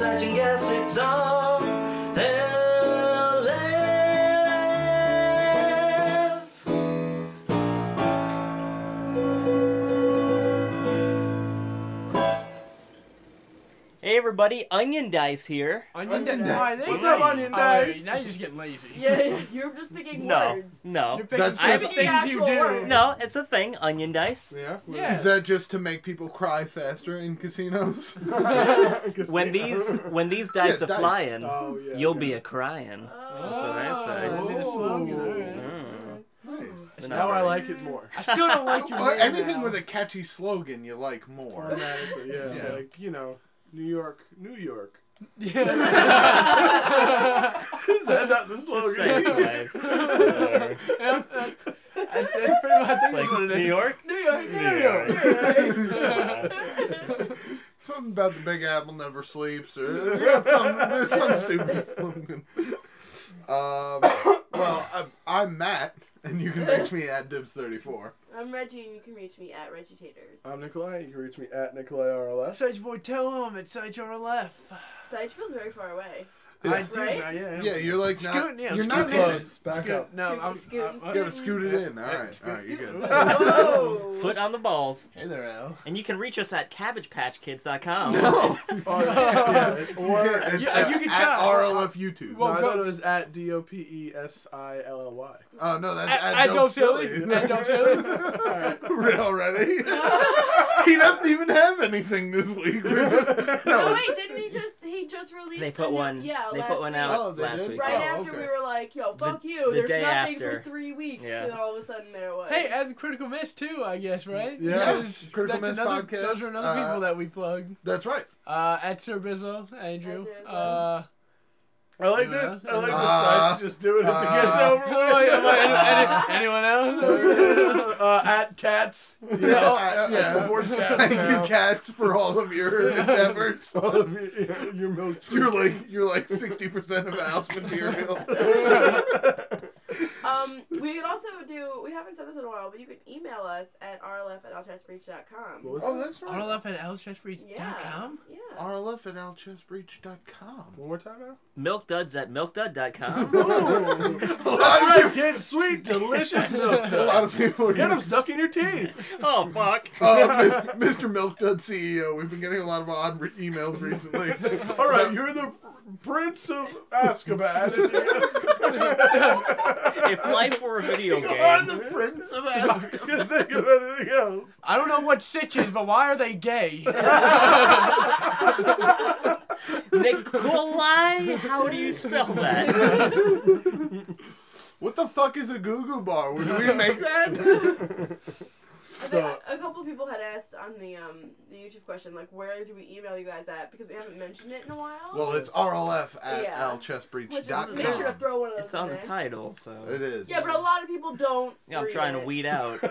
such and guess it's on everybody, Onion Dice here. Onion, Onion dice. dice. Why, they What's say- up, onion oh, dice? Now you're just getting lazy. Yeah, yeah, you're just picking No, words. no, You're That's That's just- things you do. words. no. It's a thing. Onion Dice. Yeah. Yeah. Is that just to make people cry faster in casinos? When these when these dice Yeah, are dice. flying, Oh yeah. you'll be a crying. Oh. That's what I say. That'd be the slogan. Ooh. Mm. nice. Now not I like it more. I still don't like your anything now. with a catchy slogan you like more. Automatically, yeah. Yeah. Like you know, New York, New York. Yeah. Is that not the Just say it slogan? twice. Whatever. Yeah, uh, that's, that's pretty much I think It's that's like what it is. New York. New York. New York. Something about the Big Apple never sleeps, or we got some, there's some stupid slogan. Um, well, I'm, I'm Matt, and you can reach me at Dibs34. I'm Reggie, and you can reach me at Reggie Taters. I'm Nikolai. You can reach me at Nikolai RLS. Search for tell them it's search on the. Sage feels very far away. I do, Right? right? Yeah. Yeah, you're like not. Scooting, yeah, you're scooting not close. Close. Back Scoot- up. No, Scoot- I'm, scoot- I'm, I'm, gotta scoot it in. All right, all right, you're good. Whoa. Foot on the balls. Hey there, Al. And you can reach us at CabbagePatchKids.com. No. Oh, yeah. You Or can't- it's Yeah, at, you can at try. RLF YouTube. no, Well, I go- thought it was at D O P E S I L L Y. Oh no, that's At- at, at Dope Dope Silly. Silly? At Dope Silly? Real already. he doesn't even have anything this week. Just- No, no. wait, didn't he just he just released? They put a new- one. Yeah, they last put one out Oh, last did? week. Right Oh, after okay. we were like, "Yo, fuck you." the There's day nothing after. for three weeks, Yeah. and all of a sudden there was. Hey, and Critical Miss too, I guess, right? Yeah. Because Critical Miss another, podcast, Those are another uh, people that we plugged. That's right. Uh, at Sir Bizlow, Andrew. At Sir Bizlow. Uh, I like Yeah. that. I like Uh, that side's just doing it to get it uh, over with. yeah, but any- any- anyone else? uh, at cats. Yeah, I- I yeah. support cats Thank now. you, cats, for all of your endeavors. All of you- yeah, your milk. You're like you're like sixty percent of house material. Um, we could also do. We haven't said this in a while, but you can email us at rlf at alchestbreach.com. What was oh, that? that's right. RLF at alchestbreach.com? Yeah. RLF at alchestbreach.com. One more time now. Milkduds at milkdud.com. A lot That's of right, kids. Sweet, delicious milk. A lot of people Get them stuck in your teeth. oh, fuck. Uh, Mr. Milkdud CEO, we've been getting a lot of odd re- emails recently. All right, you're the prince of Azkaban. If life were a video You are game, the Prince of I Azkaban. couldn't think of anything else. I don't know what Sych is, but why are they gay? Nikolai, how do you spell that? What the fuck is a Goo Goo Bar? Do we make that? I So- a couple people had asked on the um the YouTube question like where do we email you guys at because we haven't mentioned it in a while. Well, it's RLF at Yeah. Which make sure to throw one of those. It's on in the there. title, so. It is. Yeah, but a lot of people don't. Yeah, I'm read trying to weed out.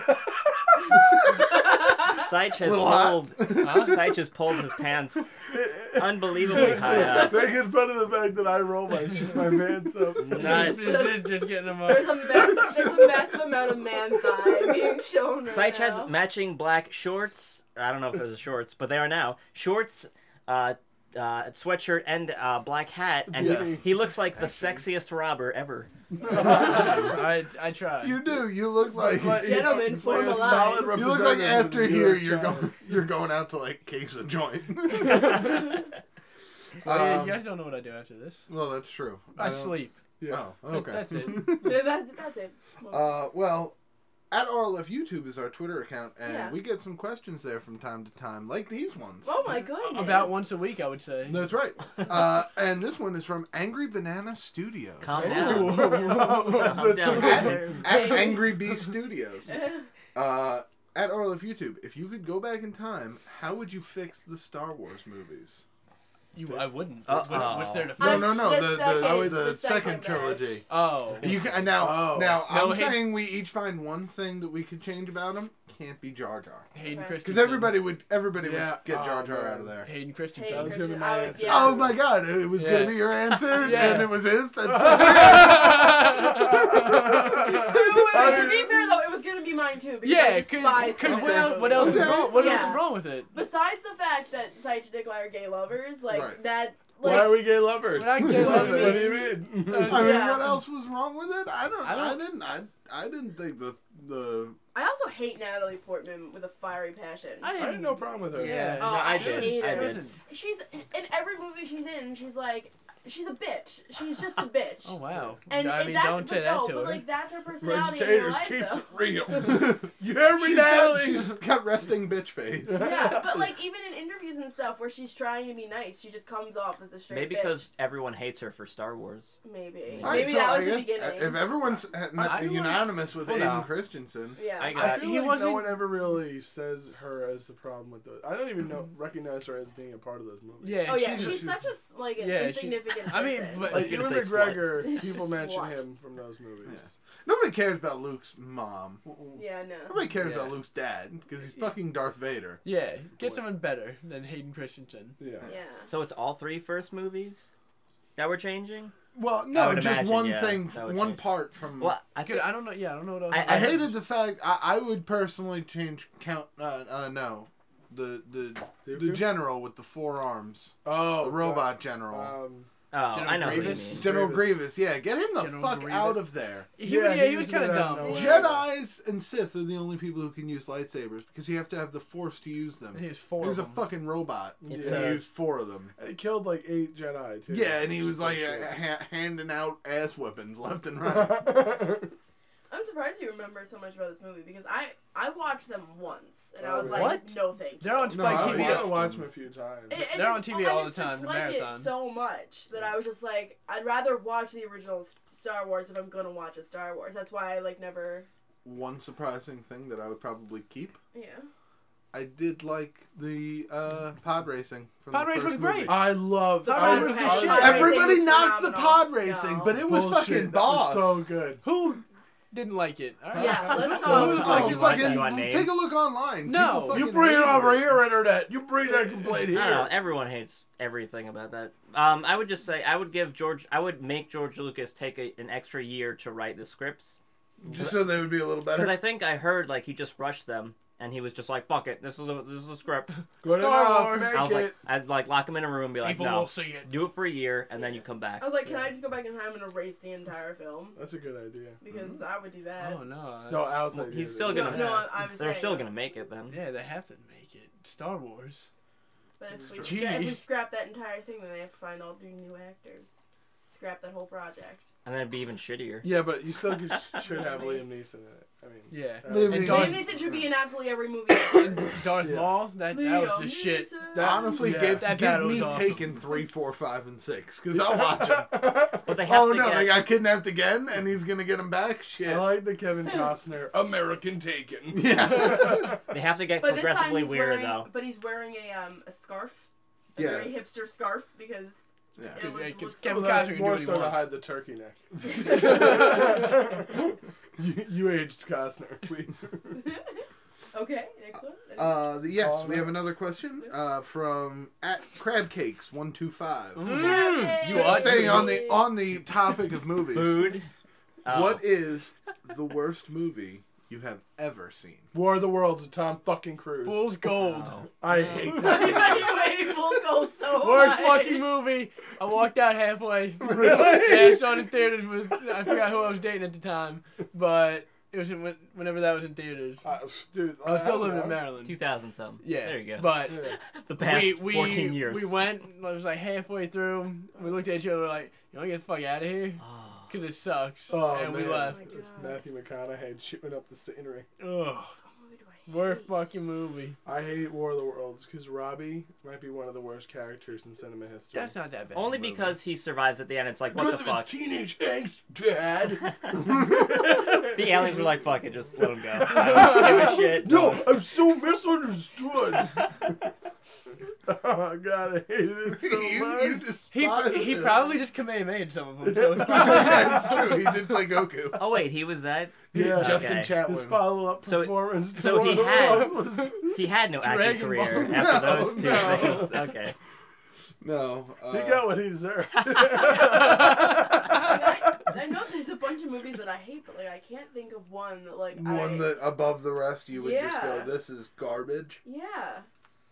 Sych has pulled. Huh? Sych has pulled his pants unbelievably high up. Making fun of the fact that I roll my shit, my pants up. Nice. just, just getting them up. There's a massive, there's a massive amount of man thigh being shown right Sych has matching black shorts. I don't know if those are shorts, but they are now shorts. Uh, uh, sweatshirt and uh, black hat, and Yeah. he, he looks like the sexiest robber ever. I, I try. You do. You look like. Like, Gentlemen, like form a a solid. You look like after here you're Giants. going you're going out to like case a joint. Yeah, Um, you guys don't know what I do after this. well, that's true. I, don't- sleep. Yeah. Oh, okay. That's it. Yeah, that's that's it. Uh, well, at RLF YouTube is our Twitter account, and Yeah. we get some questions there from time to time, like these ones. oh my goodness. About once a week, I would say. That's right. Uh, and this one is from Angry Banana Studios. Calm down. Calm a down. At, at Angry Bee Studios. Uh, at RLF YouTube, if you could go back in time, how would you fix the Star Wars movies? You, I wouldn't. Uh-oh. What's, what's there to fix? No, no, no. the The the, second- the, the second, second trilogy. Oh. You can, now, Oh. now No, I'm hey- saying we each find one thing that we could change about them. Can't be Jar Jar. Hayden Right. Christensen. Because everybody would everybody Yeah. would get Jar Oh, Jar man. out of there. Hayden Christensen. Hayden That was gonna be my I answer. yeah. Oh my god, it was Yeah. gonna be your answer, Yeah. and it was his. That's so. to be fair though, it was gonna be mine too. Because Yeah, I despise because comic what else, book what else is wrong? What else is wrong with it? Besides the fact that Sych and Nikolai are gay lovers, like like Right. that. Like, Why are we gay lovers? We're not gay what, lovers. what do you mean? Uh, I mean, Yeah. what else was wrong with it? I don't. I I, don't- didn't. I, I didn't think the the. I also hate Natalie Portman with a fiery passion. I didn't, I had no problem with her. Yeah. No, Oh, I I did. hate I did. she's in every movie she's in. She's like, she's a bitch. She's just a bitch. Oh wow. And, I and mean, that's, don't say that no, to but her. like that's her personality. in Vegetators life, keeps though. it real. you hear me, She's got, Natalie? she's got resting bitch face. yeah, but like even in interviews and stuff where she's trying to be nice, she just comes off as a straight Maybe because everyone hates her for Star Wars. maybe All right, maybe so that I was the guess beginning. if everyone's uh, I feel unanimous with Hold Hayden on. Christensen, yeah, I I feel He like no wasn't- one ever really says her as the problem with those. I don't even know recognize her as being a part of those movies. Yeah. oh yeah, she's such a- such a s- like an Yeah, she- I mean, person. but- Like Ewan gonna slut. McGregor, people Slut. mention him from those movies. nobody cares about Luke's mom. yeah, no. Nobody cares Yeah. about Luke's dad because he's fucking Darth Vader. Yeah. Get someone better than Hayden Christensen. Yeah. Yeah. So it's all three first movies that we're changing. Well, no, just imagine, one yeah, thing, one change. part from. Well, I Good. think I don't know. Yeah, I don't know what else. I- I I- hated the fact. I, I would personally change count. Uh, uh, no, the the the general with the four arms, Oh, the robot general, Um, Oh, General I know who you mean. General Grievous. Grievous. Yeah, get him the General fuck Grievous. out of there. he, Yeah, yeah, yeah, he he was was kind of dumb. no. Jedi's and Sith are the only people who can use lightsabers because you have to have the Force to use them. He was four. He's a of them. fucking robot. It's and a- he used four of them. and he killed like eight Jedi too. Yeah, and he was like Shit. uh, ha- handing out ass weapons left and right. I'm surprised you remember so much about this movie because I I watched them once and I Oh, was really? like, What? no, thank you. They're on No, Spike I we TV. watched gotta watch them. a few times. It- it They're just- on TV I all just the time, the dislike it so much that I was just like, I'd rather watch the original S- Star Wars if I'm gonna watch a Star Wars. That's why I like never. One surprising thing that I would probably keep. Yeah. I did like the uh, pod racing. From Pod the racing first was great. movie. I love. Pod I, racing was the I- shit. Pod racing Everybody was knocked the phenomenal. pod racing, No. but it was Bullshit, fucking that boss. Was so good. Who didn't like it? All right. Yeah, let's So talk good. Oh, You fucking, you want take a look online. No. You bring it over here, internet. You bring that complaint I don't know. here. Everyone hates everything about that. Um, I would just say I would give George. I would make George Lucas take a, an extra year to write the scripts Just so they would be a little better. because. I think I heard like he just rushed them and he was just like, "Fuck it, this is a, this is a script." Good Star enough. Wars. Make I was it. like, I'd like lock him in a room, and be like, People "No, will see it. do it for a year, and then you come back." I was like, can I just go back in time and erase the entire film? That's a good idea. Because mm-hmm. I would do that. Oh no. No, Al's Well, idea he's still gonna- no, no, I, I was They're saying still gonna make it then. Yeah, they have to make it. Star Wars. But if we, Jeez. scra- if we scrap that entire thing, then they have to find all new new actors. Scrap that whole project. And then it'd be even shittier. Yeah, but you still could, should have Liam Neeson in it. I mean, Yeah. that Liam would be- And Darth- Liam Neeson should be in absolutely every movie. And Darth Yeah. Maul. That that was the Liam shit. Neeson. That- Honestly, yeah. give, That give battle me was awesome. Taken three, four, five, and six because I'll watch them. But they have oh to no, get. they got kidnapped again, and he's gonna get them back. Shit. I like the Kevin Costner American Taken. Yeah. They have to get But this time progressively he's weird wearing, though. but he's wearing a um a scarf, a Yeah. very hipster scarf because yeah. it was, Yeah, 'cause looks Kevin Well, that's Costner can do more what he so to wants. hide the turkey neck. you, you aged Costner. please. okay. Next one. Uh, the, yes, Call we it have out. another question uh, from at Crab Cakes one two five. Yay! You what? Staying on the on the topic of movies, Food. Oh. what is the worst movie you have ever seen? War of the Worlds with Tom fucking Cruise. Fool's Gold. Oh. I hate that. Anyway, full gold so Worst much. fucking movie. I walked out halfway. Really? Yeah, I saw it in theaters with I forgot who I was dating at the time, but it was in, whenever that was in theaters. Uh, dude, I was still don't living in. Maryland. 2000 something. Yeah, There you go. But Yeah. the past we, we, 14 years. we went. It was like halfway through. We looked at each other like, "You want to get the fuck out of here?" Oh. Because it sucks. Oh, and we left. Oh my It's God. Matthew McConaughey chewing up the scenery. Ugh. Worst fucking movie. I hate War of the Worlds because Robbie might be one of the worst characters in cinema history. That's not that bad. Only movie. because he survives at the end. It's like, what the Because of fuck? his teenage angst, Dad. the aliens were like, fuck it, just let him go. I don't give a shit. No, I'm so misunderstood. oh god, I hated it so You- much. you he he him. probably just Kamehameha in some of them. So it's fine. True. He did play Goku. Oh wait, he was that. Yeah, Justin Okay. his follow-up So- performance. to so he the had- was. He had no acting Dragon career Ball. after No, those two no. things. Okay. No. Uh, He got what he deserved. I, I know there's a bunch of movies that I hate, but like I can't think of one that like I, one that above the rest you would just go, this is garbage. Yeah.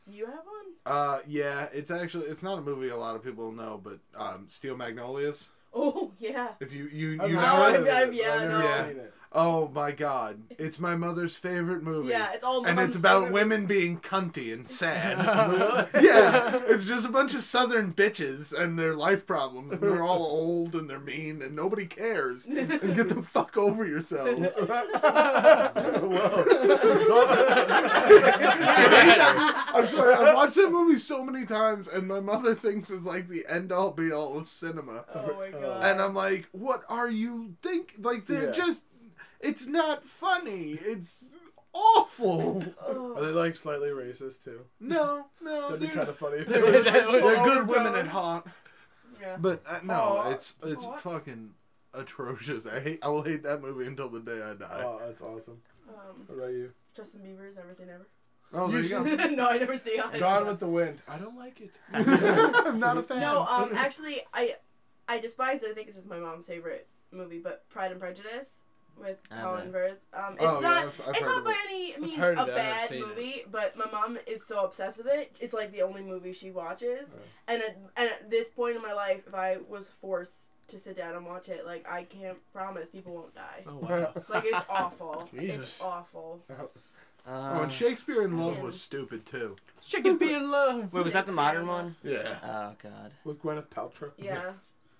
Do you have one? Uh, yeah, it's actually it's not a movie a lot of people know, but um, Steel Magnolias. Oh yeah. If you you I've you know I've- it, I've- yeah, I've never no. seen it. Oh my god, it's my mother's favorite movie. Yeah, it's all. and it's about favorite- women being cunty and sad. Yeah, it's just a bunch of southern bitches and their life problems. And they're all old and they're mean and nobody cares. And get the fuck over yourselves. I'm sorry, I've watched that movie so many times, and my mother thinks it's like the end all be all of cinema. Oh my oh. god. And I'm like, what are you think? Like they're Yeah. just, it's not funny. It's awful. Oh. Are they like slightly racist too? No, no, That'd be they're, kind of funny. they're, Is that what- they're good the women at times? heart. Yeah. But uh, no, Aw. it's it's Aw. fucking atrocious. I hate. I will hate that movie until the day I die. Oh, that's awesome. Um, What about you? Justin Bieber's Never Say Never. Oh, there you go. no, I never see it. Gone with the Wind. I don't like it. I'm not a fan. No, um, actually, I, I despise it. I think this is my mom's favorite movie, but Pride and Prejudice with I Colin bet. Firth. Um, it's Oh, yeah, not. I've- I've it's not by it. any means heard a it, bad seen it. movie, but my mom is so obsessed with it. It's like the only movie she watches. Oh. And at, and at this point in my life, if I was forced to sit down and watch it, like I can't promise people won't die. Oh wow. Like it's awful. Jesus. It's awful. Oh, and Shakespeare in Love was stupid too. Shakespeare in love. Wait, was that the modern one? Yeah. Oh god. With Gwyneth Paltrow. Yeah.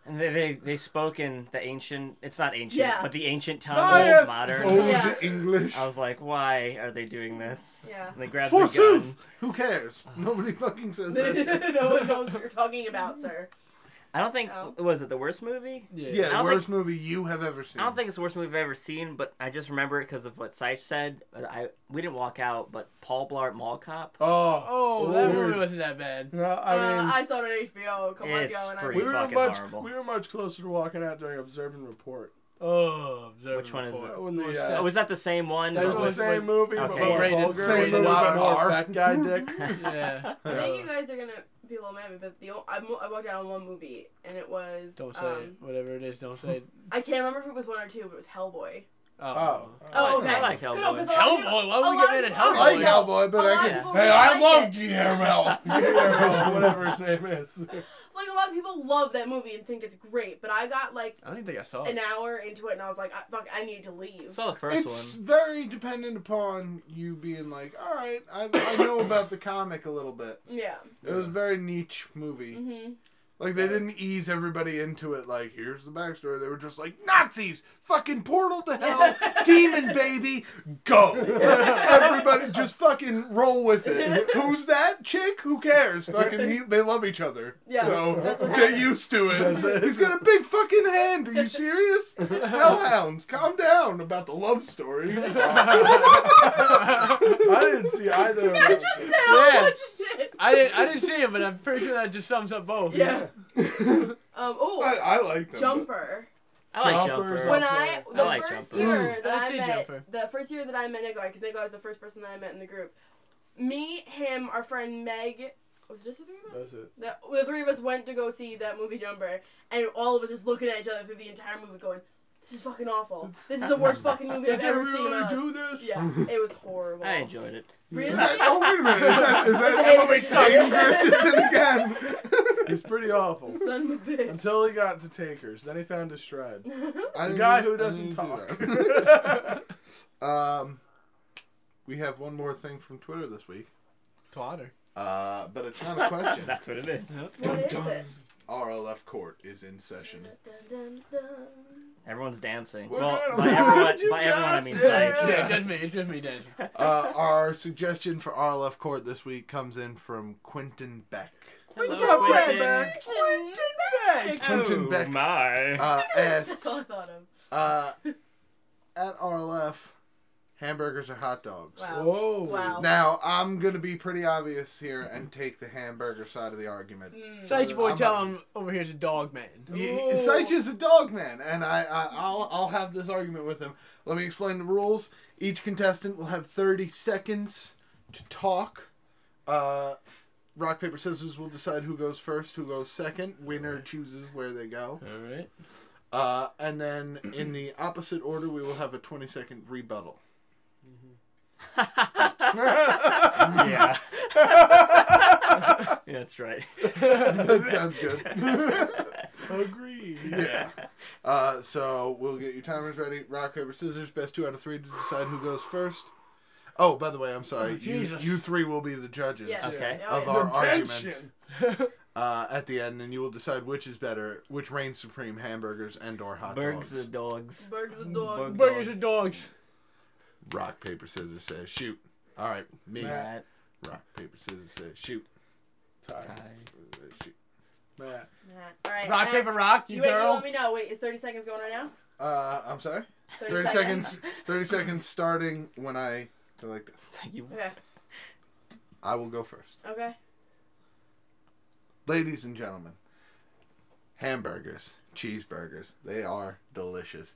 And they, they they spoke in the ancient. It's not ancient, Yeah. but the ancient tongue, Dieth old modern. Old Yeah. English. I was like, why are they doing this? Yeah. And they grabbed the gun. Forsooth. Who cares? Nobody fucking says that. no one knows what you're talking about, sir. I don't think Oh. was it the worst movie. Yeah. Yeah, I don't worst movie you have ever seen. I don't think it's the worst movie I've ever seen, but I just remember it because of what Sych said. I we didn't walk out, but Paul Blart Mall Cop. Oh. Oh, that Weird. movie wasn't that bad. No, I mean, uh, I saw it on HBO a couple months It's ago, and I pretty we were fucking much horrible. we were much closer to walking out during Observe and Report. Oh, Observer Which one is Report. it? When the, Oh, uh. Oh, was that the same one? That was the same movie, but Okay, more yeah. Rated- vulgar, rated with a more fat guy dick. yeah. I think you guys are gonna be a little mad at me, but the o- I, mo- I walked out on one movie, and it was Don't say um, it. Whatever it is, don't say it. I can't remember if it was one or two, but it was Hellboy. Oh. Oh. Oh, I okay. like Good, Hellboy. 'cause a lot of people- Hellboy? Why would we lot get mad of at people- I like Hellboy? Hellboy, but I can. of people Hey, I love it. Guillermo. Guillermo, whatever his name is. Like a lot of people love that movie and think it's great, but I got like I don't even think I saw an it. hour into it, and I was like, I, "Fuck, I need to I leave." saw the first It's one. very dependent upon you being like, all right, I, I know about the comic a little bit. Yeah. It was a very niche movie. Mhm. Like they didn't ease everybody into it. Like here's the backstory. They were just like Nazis, fucking portal to hell, demon baby, go. everybody just fucking roll with it. Who's that chick? Who cares? Fucking he, they love each other. Yeah, so get used to it. it. He's got a big fucking hand. Are you serious? Hellhounds, calm down about the love story. I didn't see either of I them. just said a whole Yeah. Bunch of shit. I didn't. I didn't see him, but I'm pretty sure that just sums up both. Yeah. Um. Oh, I, I like them. Jumper. I like Jumpers Jumper. When I the I like first Jumper. year that I, see met Jumper. the first year that I met Nikolai because Nikolai was the first person that I met in the group. Me, him, our friend Meg. Was it just the three of us? That's it. The, the three of us went to go see that movie Jumper, and all of us just looking at each other through the entire movie, going, "This is fucking awful. This is the worst fucking movie I've Did they ever seen." really do this? Yeah, it was horrible. I enjoyed it. Really? Is that, oh wait a minute! Is that, is that Hey, Hayden Christensen again? He's pretty awful. Son of a bitch. Until he got to Takers, then he found his stride. I The guy who doesn't talk. um, we have one more thing from Twitter this week, Twatter. uh, but it's not a question. That's what it is. What is it? RLF court is in session. Dun, dun, dun. Everyone's dancing. We're well, by everyone, by everyone I mean justice. Sych. Yeah, Yeah. just me. It's just me dancing. Uh, our suggestion for RLF court this week comes in from Quentin Beck. What's Hello, up, Quentin. Beck? Quentin Beck. Quentin oh, Beck. my. Uh, That's asks, all I thought of. uh, at RLF, hamburgers or hot dogs? Wow. Whoa. Wow. Now, I'm going to be pretty obvious here and take the hamburger side of the argument. Mm. Sage boy, I'm tell not- him over here's a dog man. Y- Sych is a dog man, and I, I I'll I'll have this argument with him. Let me explain the rules. Each contestant will have 30 seconds to talk. Uh, rock paper scissors will decide who goes first, who goes second. Winner chooses where they go. All right. Uh, and then in the opposite order, we will have a 20 second rebuttal. Yeah. yeah, that's right. that sounds good. Agreed. Yeah. Uh, so we'll get your timers ready. Rock paper scissors. Best two out of three to decide who goes first. Oh, by the way, I'm sorry. Oh, you, Jesus. you three will be the judges Yes. Okay. Oh, of our The argument uh, at the end, and you will decide which is better, which reigns supreme: hamburgers and or hot Bergs dogs. the dogs. Burgers and dogs. Burgers and dogs. Rock paper scissors says shoot. All right, me. Matt. Rock paper scissors says shoot. Tie. Ty. Uh, shoot. Matt. Matt. All right. Rock, and- paper, rock, you You wait. You girl. let me know. Wait, is 30 seconds going right now? Uh, I'm sorry. 30, 30 seconds. 30 seconds starting when I go like this. It's like you. Okay. I will go first. Okay. Ladies and gentlemen, hamburgers, cheeseburgers, they are delicious.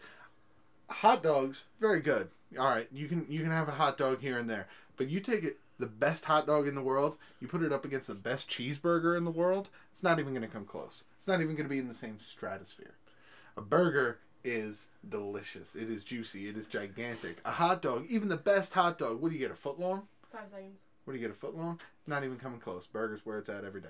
Hot dogs, very good. All right, you can you can have a hot dog here and there, but you take it the best hot dog in the world, you put it up against the best cheeseburger in the world, it's not even going to come close. It's not even going to be in the same stratosphere. A burger is delicious. It is juicy. It is gigantic. A hot dog, even the best hot dog, what do you get? A foot long? Five seconds. What do you get? A foot long? Not even coming close. Burgers where it's at every day.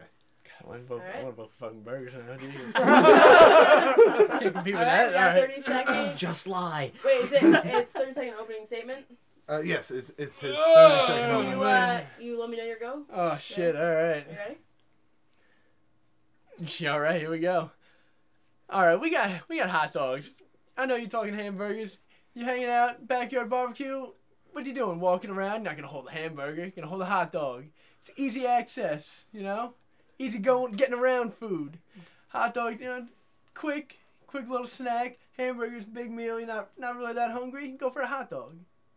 God, I want to vote, Alright. I want to vote for fucking burgers now. Jesus. All Can't compete with right. that. Yeah, got All right. 30 seconds. Just lie. Wait, is it? It's 30 second opening statement. Uh, yes, it's, it's his 30 second opening. You uh, you let me know your go. Oh shit! All right. You ready? Yeah, All right, here we go. All right, we got we got hot dogs. I know you're talking hamburgers. You hanging out backyard barbecue. What you doing? Walking around? You're not gonna hold a hamburger. You're gonna hold a hot dog. It's easy access. You know, easy going, getting around food. Hot dog, you know, quick, quick little snack. Hamburgers, big meal. You're not not really that hungry. Go for a hot dog.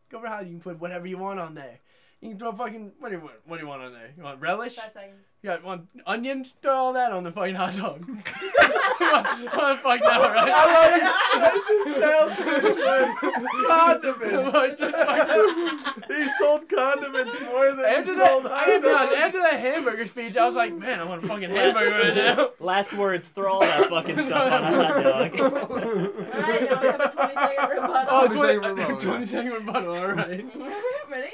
Go for a hot. Dog. You can put whatever you want on there. You can throw fucking what do you want? What do you want on there? You want relish? Five seconds. You got one onions? Throw all that on the fucking hot dog. what fuck now, right? That just sounds good. Condiments. he sold condiments more than after he that, sold I hot gotta dogs. after that hamburger speech, I was like, man, I want a fucking hamburger right now. Last words. Throw all that fucking stuff on a hot dog. All right, now we have a 20 second rebuttal. Oh, 20 20, second rebuttal, 20 second rebuttal, alright. ready?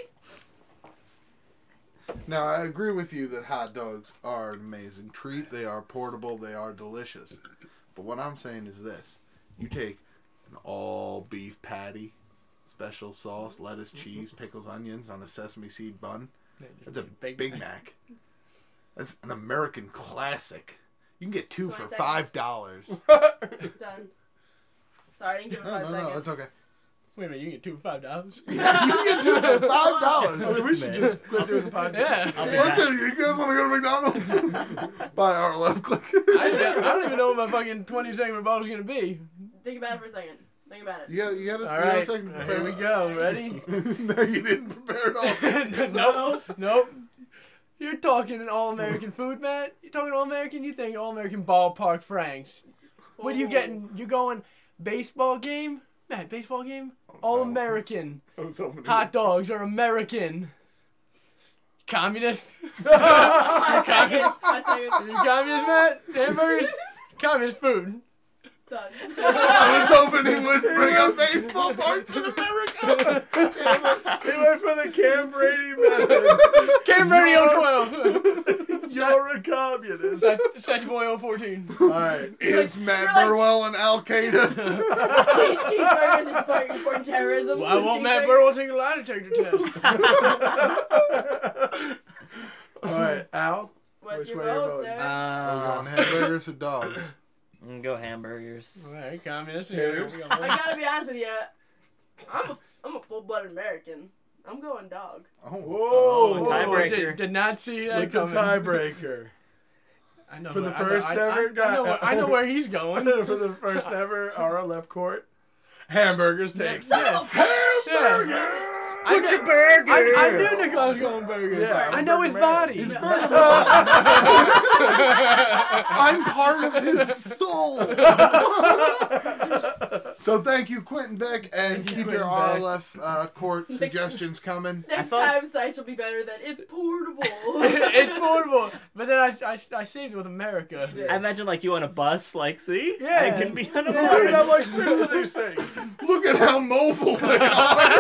Now, I agree with you that hot dogs are an amazing treat. They are portable, they are delicious. But what I'm saying is this you take an all beef patty, special sauce, lettuce, cheese, pickles, onions on a sesame seed bun. That's a Big, Mac. That's an American classic. You can get two for 20 five dollars. Done. Sorry, I didn't give it No, five no, no, seconds. it's okay. Wait a minute, you get two for five dollars? Yeah, you can get two for five dollars. we should just quit doing the podcast. Yeah. I'll be What's back. it? You guys want to go to McDonald's? Buy our left click. I, don't- I don't even know what my fucking 20 second rebuttal is gonna be. Think about it for a second. Think about it. You got, you got to. Alright, here we go. Ready? no, you didn't prepare it all. nope. Nope. You're talking an all American food, Matt. You're talking all American. You think all American ballpark Franks. What are you oh. getting? You going baseball game? Matt, baseball game? All no. American. I was hoping. Oh, Hot dogs are American. Communist? Communist? seconds. Five seconds. Are you communist, Matt? Hamburgers? Communist food. Done. I was hoping he would bring up baseball parks in America. Damn it. He went for the Cam Brady method. Cam Radio 12. You're a communist. Such, such boy 014. All right. Is Matt you're like- Burwell and Al Qaeda? Cheese- Cheeseburgers is for, for terrorism. Why won't Matt Cheeseburgers- Burwell take a lie detector test? All right, Al. What's Which your way you're vote, voting? sir? I'm Uh, going hamburgers or dogs? mm, go hamburgers. Alright, communist. Cheers. Here we I gotta be honest with you. I'm a, I'm a full-blooded American. I'm going dog. Oh, Whoa. Oh, Tiebreaker. Did, did not see that With the coming. tiebreaker. I know For the where- I know- first I, I, ever I, know, where- I know where he's going. For the first ever RL left court, hamburgers takes. Yeah. Hamburgers. Yeah. I knew, I, I knew Nicholas was going burgers. Yeah, I know his body. He's I'm part of his soul. So thank you, Quentin Beck, and Thank you, keep your Quentin Beck. RLF uh, court suggestions coming. Next thought- time, sites will be better than it's portable. it's portable. But then I, I, I saved it with America. I imagine like you on a bus, like, see? Yeah. it can be on a I mean, bus. I'm like six of these things. Look at how mobile they are.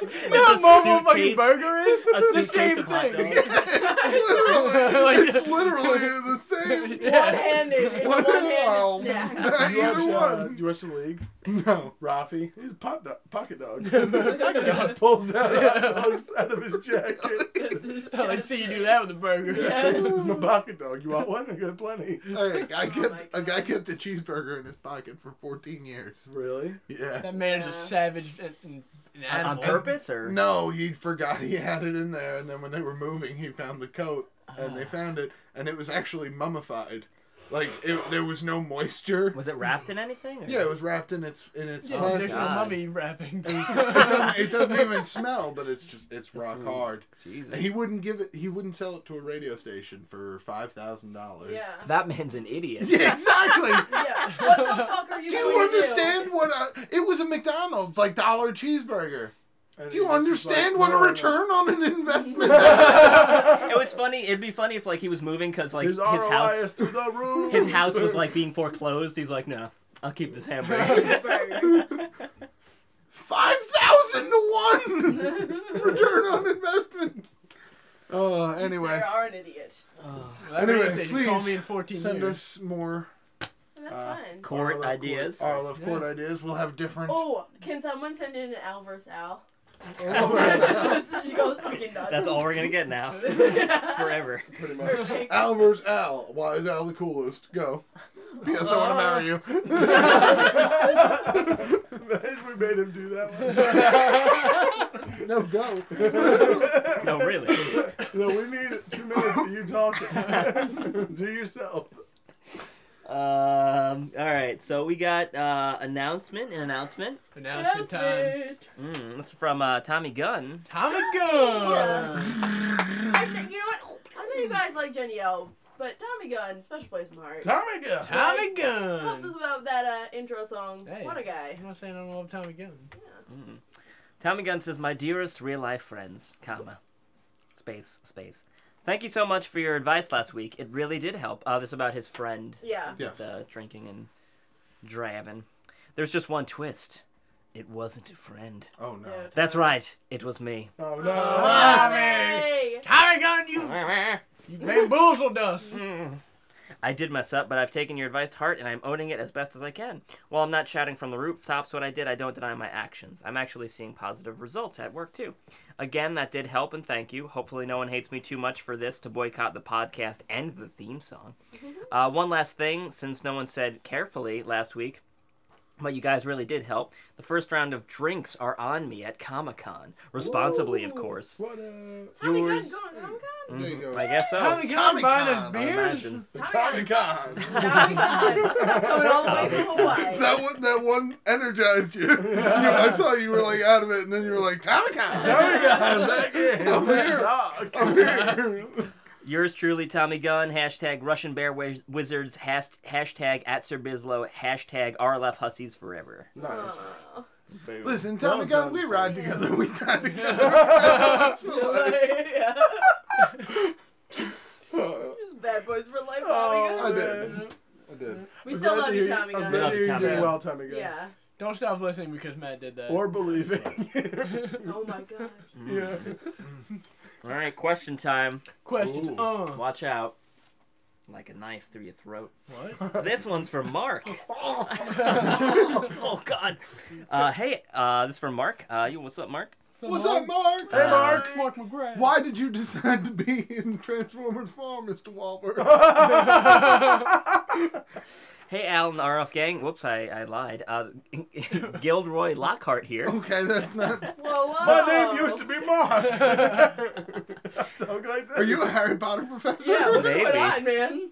You know It's how a mobile fucking suitcase- burger is? A the same of hot thing. dogs. it's literally, it's literally the same. One-handed. It's a one-handed snack. Do you, watch, Either one. Do you watch the league? No. Rafi, he's pot do- pocket dogs. he just pulls out hot dogs out of his jacket. Oh, I like see you do that with a burger. Yeah. It's my pocket dog. You want one? I got plenty. Hey, a guy Oh kept a guy God. kept a cheeseburger in his pocket for 14 years. Really? Yeah. That man Yeah. a savage and, and an On- animal. on purpose or No, he forgot he had it in there, and then when they were moving, he found the coat, and they ah. found it, and it was actually mummified. Like it, there was no moisture. was it wrapped in anything? or- Yeah, it was wrapped in its in its Yeah, Oh, plastic. traditional God. mummy wrapping. it doesn't it doesn't even smell, but it's just it's rock really- hard. Jesus. And he wouldn't give it. He wouldn't sell it to a radio station for five thousand dollars. Yeah. That man's an idiot. Yeah, exactly. Yeah. What the fuck are you Do you to understand what? A, it was a McDonald's like dollar cheeseburger. And Do you he just was understand like, what a return on an investment? It was funny. It'd be funny if like he was moving because like His his, house, through the roof. his house was like being foreclosed. He's like, no, I'll keep this hamburger. do? Five thousand to one return on investment. Oh, anyway, You are an idiot. That Anyway, please call me in 14 send years. us more That's Uh, fine. Court Arlo ideas. Our Love Court ideas. We'll have different. Oh, can someone send in an Al versus Al? Goes fucking nuts. That's all we're gonna get now, forever. Pretty much. Al versus Al. Why is Al the coolest? Go. P.S. I want to uh. marry you. Imagine we made him do that one. no, go. No, really. no, we need two minutes of you talking to yourself. Um. All right. So we got uh, announcement. An announcement. Announcement time. Mm, this is from uh, Tommy Gunn. Tommy Gunn! I think, you know what? I know you guys like Jenny L, but Tommy Gunn, special place in my heart. Tommy Gunn. Tommy Helped us Gun! with that uh, intro song. Hey. What a guy. I'm not saying I don't love Tommy Gunn. Mm. Tommy Gunn says, "My dearest real life friends, comma, space, space. Thank you so much for your advice last week. It really did help. Uh, this about his friend, Yeah. Yes. the drinking and driving. There's just one twist. It wasn't a friend. Oh no. Yeah, That's right. It was me. Oh no. Tommy! Tommy Gunn, you, you bamboozled us! I did mess up, but I've taken your advice to heart and I'm owning it as best as I can. While I'm not shouting from the rooftops what I did, I don't deny my actions. I'm actually seeing positive results at work too. Again, that did help and thank you. Hopefully, no one hates me too much for this to boycott the podcast and the theme song. Uh, one last thing, since no one said carefully last week, but you guys really did help. The first round of drinks are on me at Comic Con, responsibly, of course. What a Tommy Gunn Yours- going Tommy mm-hmm. Gunn? There you go. I guess so. Tommy Gunn Tommy buying Gun, us beers? imagine. Tommy Gunn. Tommy Gunn coming all the way from Hawaii. That one, that one energized you. You- I saw you were like out of it, and then you were like, Tommy Gunn. Tommy Gunn. Back in. I'm Let's here. talk. I'm here. Yours truly, Tommy Gunn. Hashtag Russian Bear Wizards. Hashtag at Sir Bizlow. Hashtag RLF Hussies forever. Nice. Boom. Listen, Tommy Well Gun, we sir. ride together, we die together. Just bad boys for life, Oh, Tommy Gunn. did. I did. We I'm still love you, hear- Tommy I'm Gunn. glad to Love hear you, you're Tommy doing Gunn. well, Tommy Gunn. Yeah. Don't stop listening because Matt did that. Or believing. Oh my god. yeah. All right, question time. Questions. Ooh. Uh. Watch out. Like a knife through your throat. What? This one's from Mark. oh, God. Uh, hey, uh, this is from Mark. Uh, you, what's up, Mark? What's up, Mark? Hey, Uh, Mark. Mark McGrath. Why did you decide to be in Transformers Farm, Mr. Wahlberg? Hey, Al and the RF gang. Whoops, I, I lied. Uh, Gilderoy Lockhart here. okay, that's not. Whoa, whoa. My name used to be Mark. Talk like that. Are you a Harry Potter professor? Yeah, what's Maybe. going on, man?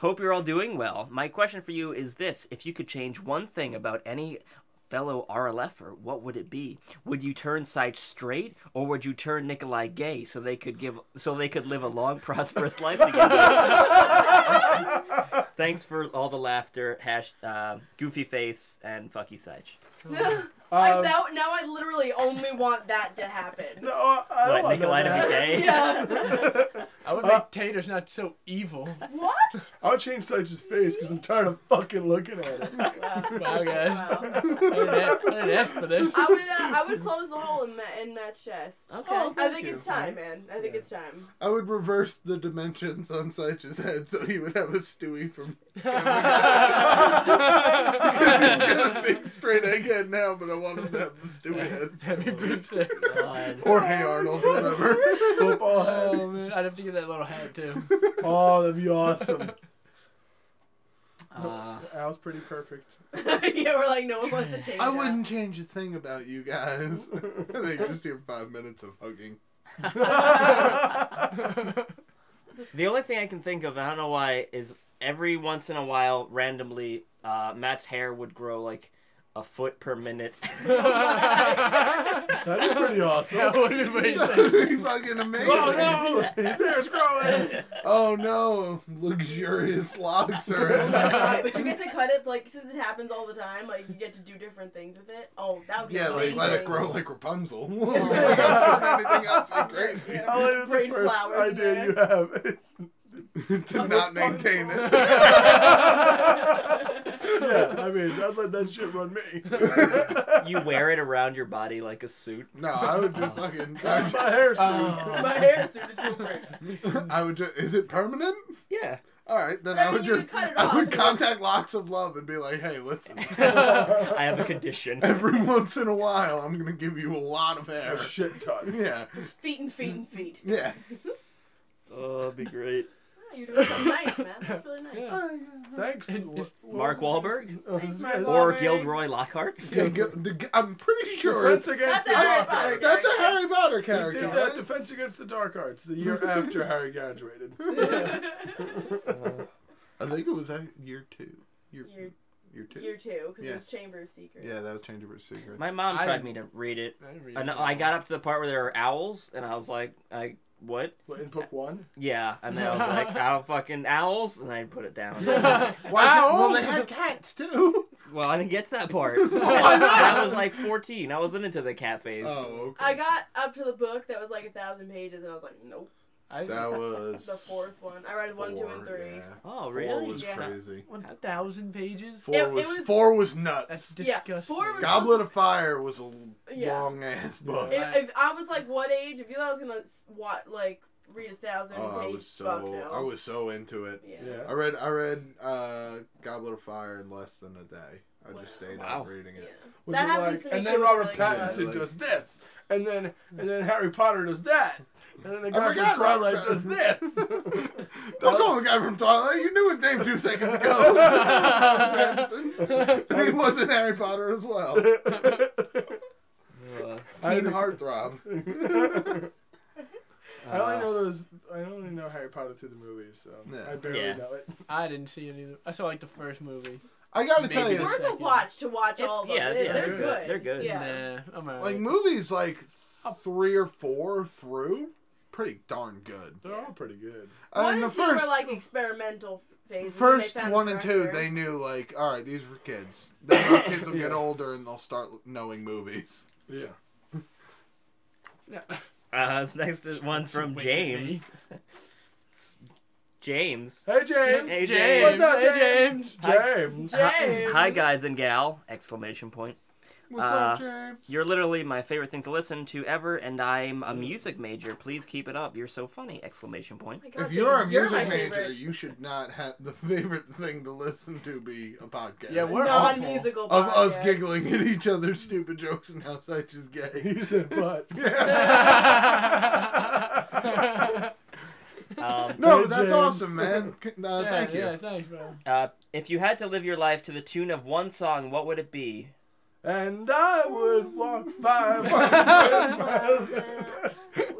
Hope you're all doing well. My question for you is this: If you could change one thing about any fellow RLFer, what would it be? Would you turn Sych straight, or would you turn Nikolai gay so they could give so they could live a long, prosperous life together? Thanks for all the laughter, hash, uh, goofy face, and fuck you. I, Um, now, now I literally only want that to happen. no, I, I don't What, want Nikolai to be gay? Yeah. I would Uh, make taters not so evil. what? I would change Sych's face because I'm tired of fucking looking at it. Wow. Wow, guys. Wow. I didn't, ask, I for this. I would, uh, I would close the hole in, Ma- in Matt's chest. Okay. Oh, I think you. it's time, Nice. man. I think Yeah. it's time. I would reverse the dimensions on Sych's head so he would have a Stewie from. Because he's got a big straight egghead now, but I want him to have the Stewie head. Happy birthday. God. Or Hey Arnold, whatever. Football head. Oh man, I'd have to get that little hat too. Oh, that'd be awesome. Uh, was pretty perfect. yeah, we're like, no one wants to change I that. wouldn't change a thing about you guys. I think just hear five minutes of hugging. the only thing I can think of, I don't know why, is every once in a while, randomly, uh, Matt's hair would grow like a foot per minute. That'd be pretty awesome. that would be pretty That'd be fucking amazing. Oh no! His hair's growing! Oh no, luxurious locks are Oh in. my god, but you get to cut it like since it happens all the time. Like you get to do different things with it. Oh, that would be Yeah, like let it grow like Rapunzel. Anything else be crazy. Yeah. How late is the first flowers idea there. you have? It's, to not maintain it. yeah, I mean, I'd let that shit run me. you wear it around your body like a suit. No, I would just fucking. I would, my hair suit. Oh. My hair suit is real great. I would just. Is it permanent? Yeah. All right, then I I would just I would contact Locks of Love and be like, "Hey, listen. I have a condition. Every once in a while, I'm gonna give you a lot of hair. A shit ton. Yeah, Feet and feet and feet. yeah. Oh, that'd be great. You're doing something nice, man. That's really nice. Yeah. Thanks. What- what Mark was Wahlberg? Oh, Thanks, Mark guy's- Wahlberg. Or Gilderoy Lockhart? yeah g- the, g- I'm pretty sure Defense it's, against That's the a Harry Dark Potter Arts. that's a Harry Potter He character. did that right? Defense Against the Dark Arts the year after Harry graduated. I think it was uh, year two. Year, Year, year two. year two, because Yeah. it was Chamber of Secrets. Yeah, that was Chamber of Secrets. My mom tried didn't- me to read it. I, didn't read And it. I got up to the part where there were owls, and I was like, I what? What, in book one? Yeah, and then I was like, I don't fucking owls, and I put it down. Why? Ow! Well, they had cats too. Well, I didn't get to that part. why not? I was like 14. I wasn't into the cat phase. Oh, okay. I got up to the book that was like a thousand pages, and I was like, nope. I, that was The fourth one. I read one, two, and four, three. yeah. Oh, Four really? was Yeah. crazy. one thousand pages. Four It- it was, was- four was nuts. That's Yeah, four was- Goblet of Fire was a Yeah. long ass book. If, if I was like, what age? If you thought I was gonna what like read a thousand Oh, I was so no. I was so into it. Yeah. I read I read uh, Goblet of Fire in less than a day. I Wow. just stayed Wow. up reading Yeah. it. Was That it happens like, to me and then Robert really Pattinson good- does this, and then and then Harry Potter does that, and then the I guy from forgot Twilight does this. Don't call the guy from Twilight. You knew his name two seconds ago. Pattinson. And he wasn't Harry Potter as well. Uh, I- Teen heartthrob. I only uh, know those. I only know Harry Potter through the movies, so Yeah. I barely Yeah. know it. I didn't see it either. I saw like the first movie. I gotta tell Maybe you, It's worth a second. watch to watch It's- all of them. yeah, They- yeah, they're they're good. good. They're good. Yeah. Nah, I'm alright. like movies like three or four through, pretty darn good. They're all pretty good. I one mean, the and two first were like experimental phases. and first they found one and two, director. they knew like, all right, these were kids. Then the kids will get older and they'll start knowing movies. Yeah. Yeah. Uh, this next is- one's from James. James. Hey James. Hey, James. James. What's up, Hey, James? Hi. James. James. Hi guys and gal! Exclamation point. What's Uh, up, James? You're literally my favorite thing to listen to ever, and I'm a music major. Please keep it up. You're so funny! Exclamation point. Oh God, If you're a James, you're music major, favorite you should not have the favorite thing to listen to be a podcast. Yeah, we're awful. non-musical of us giggling at each other's stupid jokes and how such is gay. He said, "But." Um, no, that's awesome, man. Uh, yeah, thank you. Yeah, thanks, bro. uh, if you had to live your life to the tune of one song, what would it be? And I would walk five hundred miles.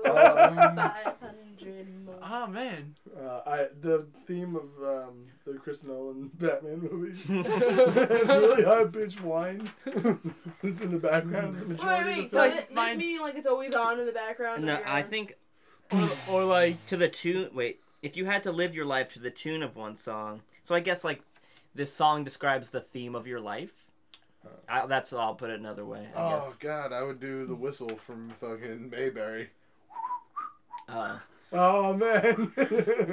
Um, 500 more. Oh man. Uh, I the theme of um, the Chris Nolan Batman movies. really high pitched whine. it's in the background. The Wait, majority wait. of So the this, film. this meaning like it's always on in the background? No, I think Or, or like to the tune. Wait, if you had to live your life to the tune of one song, so I guess like this song describes the theme of your life. I, that's I'll put it another way. I Oh god, I would do the whistle from fucking Mayberry. Uh, Oh man.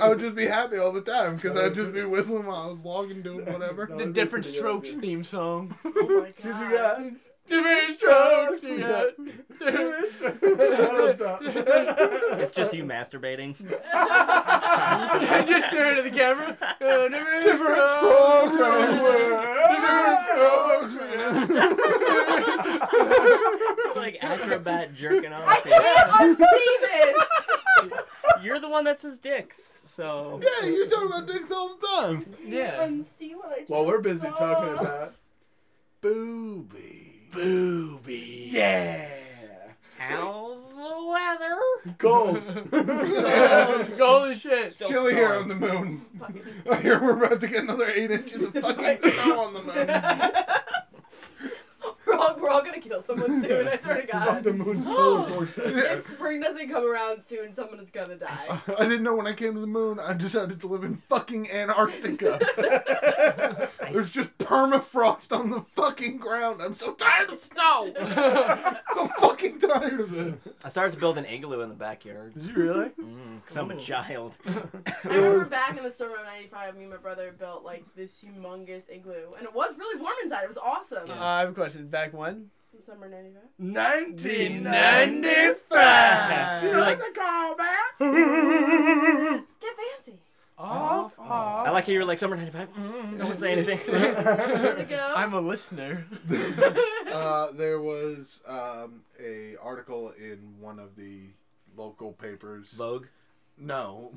I would just be happy all the time because I'd just be whistling while I was walking, doing whatever. The Diff'rent Strokes theme song. Oh my Cause you god. Got Diff'rent Strokes. You got. That'll stop. it's just you masturbating. I just stare into the camera. Uh, different, Different strokes Different strokes. like acrobat jerking off. I can't unsee this. You're the one that says dicks, so Yeah, you talk about dicks all the time. Yeah. Unsee what I just While we're busy saw. talking about Booby. Booby. yeah, how's the weather? Cold. Gold as shit. So Chilly here on the moon. Fucking- I hear we're about to get another eight inches of fucking snow on the moon. we're, all, we're all gonna kill someone soon, I swear to Fuck God. the moon's polar vortex. If spring doesn't come around soon, someone is gonna die. I didn't know when I came to the moon, I decided to live in fucking Antarctica. There's just permafrost on the fucking ground. I'm so tired of snow. so fucking tired of it. I started to build an igloo in the backyard. Did you really? Mm, Cause I'm a child. I remember back in the summer of '95, me and my brother built like this humongous igloo, and it was really warm inside. It was awesome. Uh, I have a question. Back when? In summer '95. 1995. You're like, Get fancy. Off. I like how you're like summer '95. Mm, don't say anything. Go? I'm a listener. Uh, there was um, a article in one of the local papers. Vogue. No,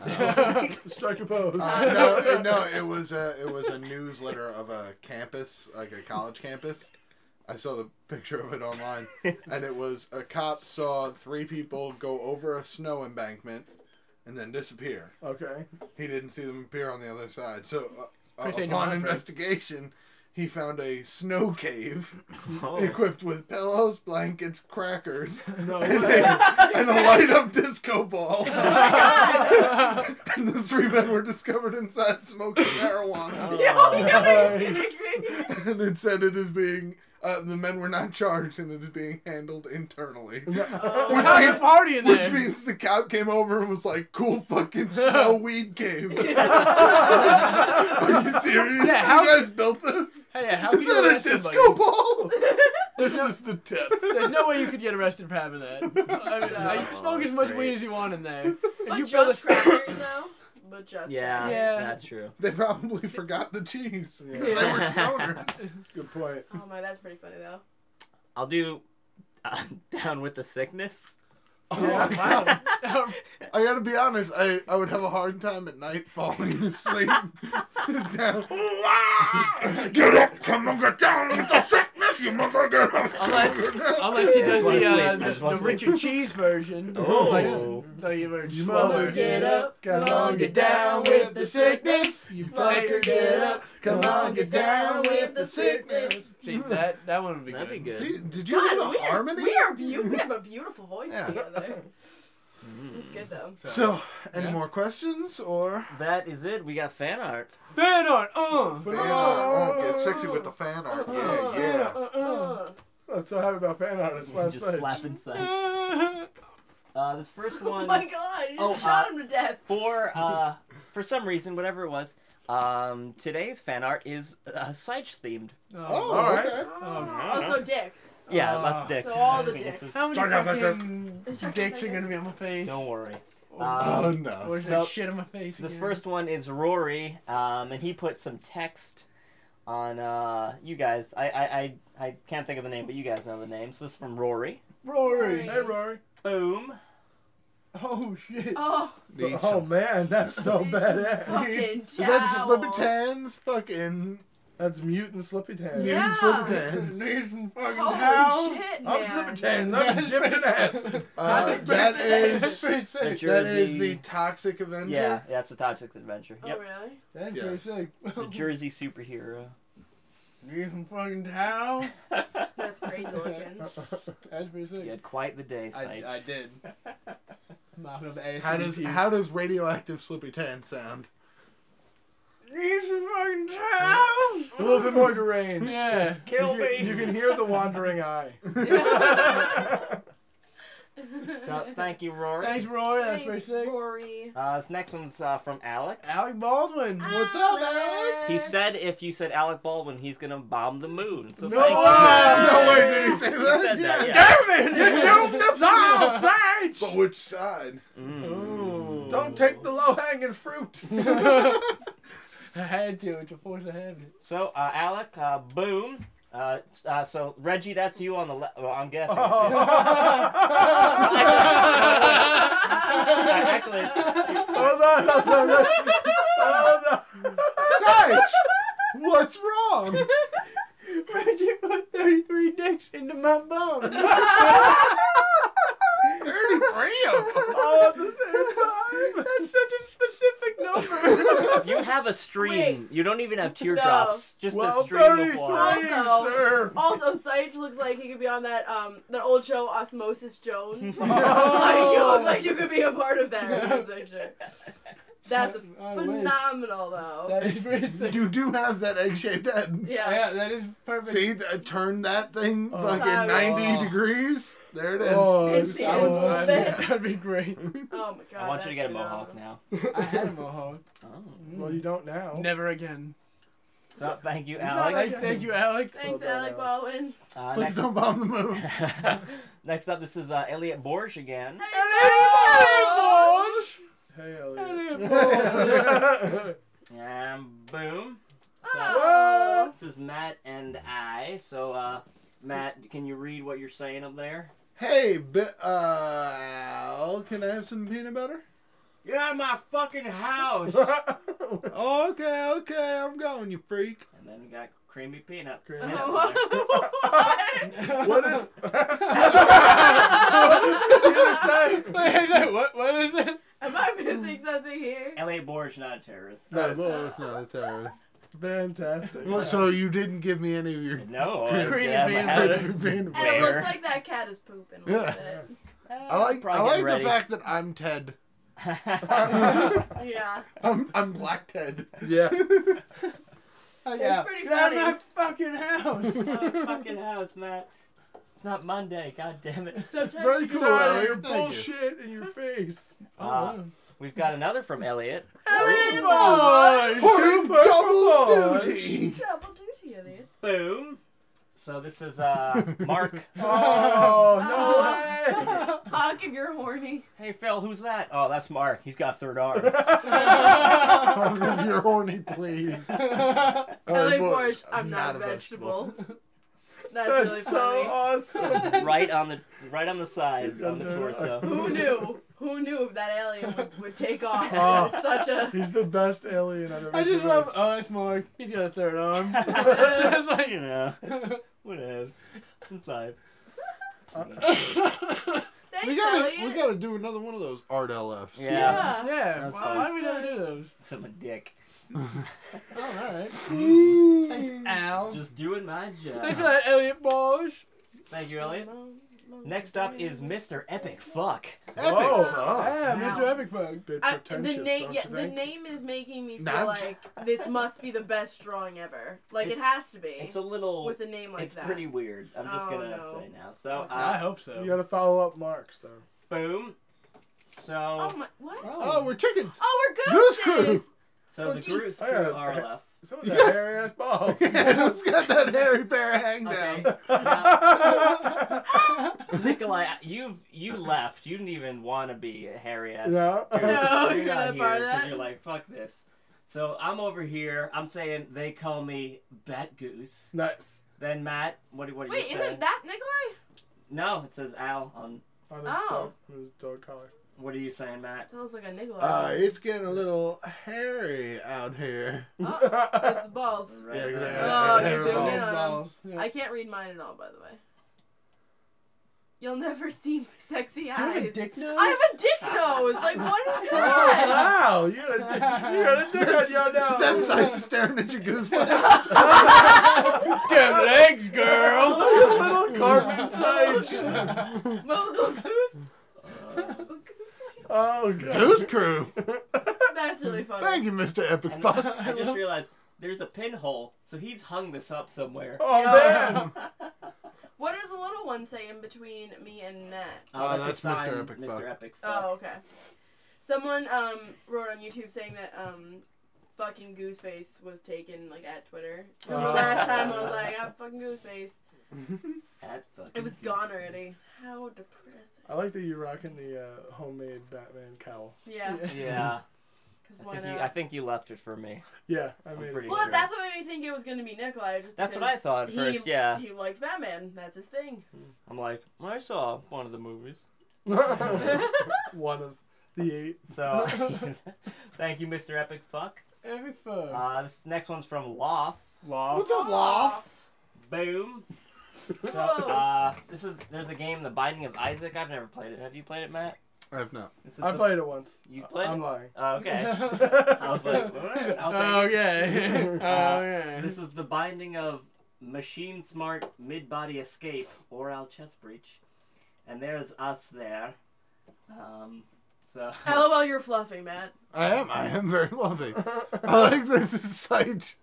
Strike a pose. Uh, no, no, it was a it was a newsletter of a campus, like a college campus. I saw the picture of it online, and it was a cop saw three people go over a snow embankment, and then disappear. Okay. He didn't see them appear on the other side. So, uh, Chris ain't upon no investigation, he found a snow cave Oh. equipped with pillows, blankets, crackers, No and a, and a light up disco ball. and the three men were discovered inside smoking marijuana. Yo, you gotta be Nice. and it said it is being. Uh, the men were not charged, and it is being handled internally. We're Which having a means, party in which there. means the cop came over and was like, "Cool fucking snow weed cave." Are you serious? Yeah, how- you guys built this? Hey, yeah, how Is can you that a disco somebody? ball? This is the tips. There's no way you could get arrested for having that. I mean, No. I smoke as much great. weed as you want in there. If But you build a just crackers though. But just Yeah. Yeah. that's true. They probably forgot the cheese. Yeah. 'cause They were stoners. Good point. Oh my, that's pretty funny though. I'll do uh, down with the sickness. Oh Yeah, wow. I gotta be honest, I, I would have a hard time at night falling asleep down. Get up! Come on, get down with the sickness, you motherfucker! Unless, unless he does the, uh, the, the. Richard Cheese version. Oh. Like, so you were You slower. mother get up, come on, get down with the sickness. You fucker, get up! Come on, get down with the sickness! See, that, that one would be That'd be good. good. See, did you God, hear the we are, harmony? we are beautiful. We have a beautiful voice Yeah. together. Mm. It's good though. So, any Yeah. more questions or? That is it. We got fan art. Fan art, uh! Fan art. Oh, get sexy with the fan art. Yeah, yeah. Uh, I'm so happy about fan art. It's slaps Just Sage. slapping sight. Uh, this first oh one my god, you Oh, shot uh, him to death. for uh, for some reason, whatever it was. Um, today's fan art is uh, Sych themed. Oh, Alright. okay. Oh, Also dicks. Yeah, Uh, lots of dicks. So all the Penises. dicks. How many fucking dicks are gonna be on my face? Don't worry. Oh Um, no. Or is So, there shit on my face This again? first one is Rory, um, and he put some text on uh, you guys. I, I, I, I can't think of the name, but you guys know the name. So this is from Rory. Rory. Hey, Rory. Boom. Oh shit. Oh, Oh man, that's so badass. fucking Is that jowl. Tan's fucking That's mutant slippy tan. Yeah. mutant Slipper Tans? Need fucking Holy towels. shit, man. I'm man. slippy tan. I'm dipped in acid. Uh, That's is pretty sick. The that Jersey. the Toxic Avenger. Yeah, yeah, it's a Toxic Adventure. Oh, Yep. really? That's Yes. pretty sick. The Jersey superhero. Need some fucking towels. That's crazy looking. That's pretty sick. You had quite the day, I, Sych. I did. Mopping up ass. How in does tears. how does radioactive Slippy Tan sound? Need some fucking towels. Whoa, little bit more deranged. Yeah. Kill you me. You can hear the wandering eye. So, thank you, Rory. Thanks, Rory. That's pretty Thanks, sick. Rory. Uh, this next one's uh, from Alec. Alec Baldwin. What's up, Alec? He said if you said Alec Baldwin, he's gonna bomb the moon. So No thank you. way! no way did he say He that. said that, Yeah. yeah. Damn it! You doomed us all, Sage! But which side? Mm. Don't take the low hanging fruit. I had to. It's a force of habit. So, uh, Alec, uh, boom. Uh, uh, so Reggie, that's you on the left. Well, I'm guessing. Actually, Hold on, hold on, hold on. Hold on. Sage, what's wrong? Reggie put 33 dicks into my bum. Thirty-three of them. All at the same time. That's such a specific number. you have a stream. Wait. You don't even have teardrops. Just Well, a stream of water. Also- sir. Also, Sage looks like he could be on that um that old show Osmosis Jones. Oh. like you look like you could be a part of that. Picture. That's I wish. phenomenal, though. That is pretty sick. You do have that egg-shaped head. yeah. Yeah, that is perfect. See, th- turn that thing Oh. fucking Oh. 90 degrees. There it is. Oh, It's it's the I end. would, so that'd, be, that'd be great. Oh my god. I want you to that's get a mohawk now. I had a mohawk. Oh. Well, you don't now. Never again. So, thank you, Not Alec. Thank, thank you, Alec. Thanks, Well done, Alec Alec. Baldwin. Uh, Please next, don't bomb the moon. next up, this is uh, Elliot Borsch again. Hey, Elliot. Elliot Baldwin. And boom. So, Oh. this is Matt and I. So, uh, Matt, can you read what you're saying up there? hey, bi- uh, can I have some peanut butter? You're at my fucking house. Oh, okay, okay, I'm going, you freak. and then we got creamy peanut. Creamy peanut Oh, butter. what? what is? Wait, wait, what, what is it? Am I mm. missing something here? Elliot Borsch, not a terrorist. No, Nice. no, it's not a terrorist. Fantastic. Well, so you didn't give me any of your No, Creamy yeah, peanut my house- butter. peanut And it looks like that cat is pooping a little Yeah. bit. Uh, I like, I like get the fact that I'm Ted. Yeah. I'm, I'm Black Ted. Yeah. Oh, yeah. pretty Get out of funny. my fucking house. out Oh, fucking house, Matt. It's not Monday. God damn it. Sometimes Very cool, Elliot. Your Thank you. bullshit in your face. Oh, Uh, wow. We've got another from Elliot. Elliot Boy. Boy! Two for double boys. duty. Double duty, Elliot. Boom. So this is uh Mark. Oh no way! Hawk, if you're horny. Hey Phil, who's that? Oh, that's Mark. He's got third arm. if you're horny, please. Elliot boy, Borscht, I'm not, a vegetable. That's, That's really so funny. awesome. right on the right on the side He's on the third torso. Who knew? Who knew that alien would, would take off? Oh. Such a. He's the best alien I've ever seen. I just love. Oh, it's Mark. He's got a third arm. It's like- you know, what else? Inside. Thanks, we gotta, Elliot. we gotta do another one of those art LFs. Yeah. Yeah. yeah. Why, fine. why do we never do those? To my dick. Oh, all right. Thanks, Al. Just doing my job. Thanks for that, Elliot Bosch. Thank you, Elliot. Next up is Mr. Epic Fuck. Epic Whoa. fuck. Yeah, Wow. Mr. Epic Fuck. Bit I, the name, don't yeah, you the name is making me feel Nah, I'm like this must be the best drawing ever. Like It's- it has to be It's a little. with a name like It's that. It's pretty weird. I'm just Oh, gonna no. say now. So, I uh, hope so. You gotta follow up marks though. boom. So, Oh my! What? Oh, we're chickens. Oh, we're Goose gooses. crew. So or the geese. Goose Oh, crew yeah. are left. Some of that hairy ass balls. Let's get that hairy bear hang Okay. now, Nikolai, you've you left. You didn't even want to be a hairy ass. No. You're, No, you're you're not not here part of because you're like fuck this. So I'm over here. I'm saying they call me Bat Goose. nice. Then Matt, what do what do Wait, you say? isn't that Nikolai? No, it says Al on. On his Oh. dog, on his dog collar. What are you saying, Matt? That looks like a Nikolai. Uh, it's getting a little hairy out here. oh, it's the balls. Right, Yeah, 'cause I Oh, right. hair balls. in on him. balls. Yeah. I can't read mine at all, by the way. You'll never see sexy Do you have a dick nose? I have a dick nose. Like what is Oh, wow, you got a dick, you got a dick on your nose. Is that side just staring at your goose leg? Damn legs, girl. little Carmen Sage. My little goose. Oh god. goose crew. That's really funny. Thank you, Mr. Epic And Fuck. I just realized there's a pinhole, so he's hung this up somewhere. Oh Yeah. man. What does the little one say in between me and Matt? Oh, Uh, that's, that's Mr. sign, Epic Mr. Fuck. Epic Fuck. Oh, okay. Someone um wrote on YouTube saying that um fucking Gooseface was taken like at Twitter. Oh. Last time I was like, I'm fucking Gooseface. At fucking It was Goose gone Face. already. How depressing. I like that you're rocking the uh, homemade Batman cowl. Yeah. Yeah, Because I why think, you, not? I think you left it for me. Yeah, I I'm mean, pretty well, sure. that's what made me think it was gonna be Nikolai. Just That's what I because thought at he- first, yeah. He likes Batman. That's his thing. I'm like, I saw one of the movies. one of the eight. So, thank you, Mr. Epic Fuck. Epic fun. Uh, this next one's from Loth. Loft. What's up, Loft? Boom. So, uh, this is there's a game, The Binding of Isaac. I've never played it. Have you played it, Matt? I have not. I the- played it once. You played I'm it? lying. Oh, okay. I was like, what? I'll take it. okay. Uh, okay. This is the binding of Machine Smart Mid Body Escape Oral Chest Breach. And there's us there. Um, so. LOL, you're fluffing, Matt. I am. I am very loving. I like that this site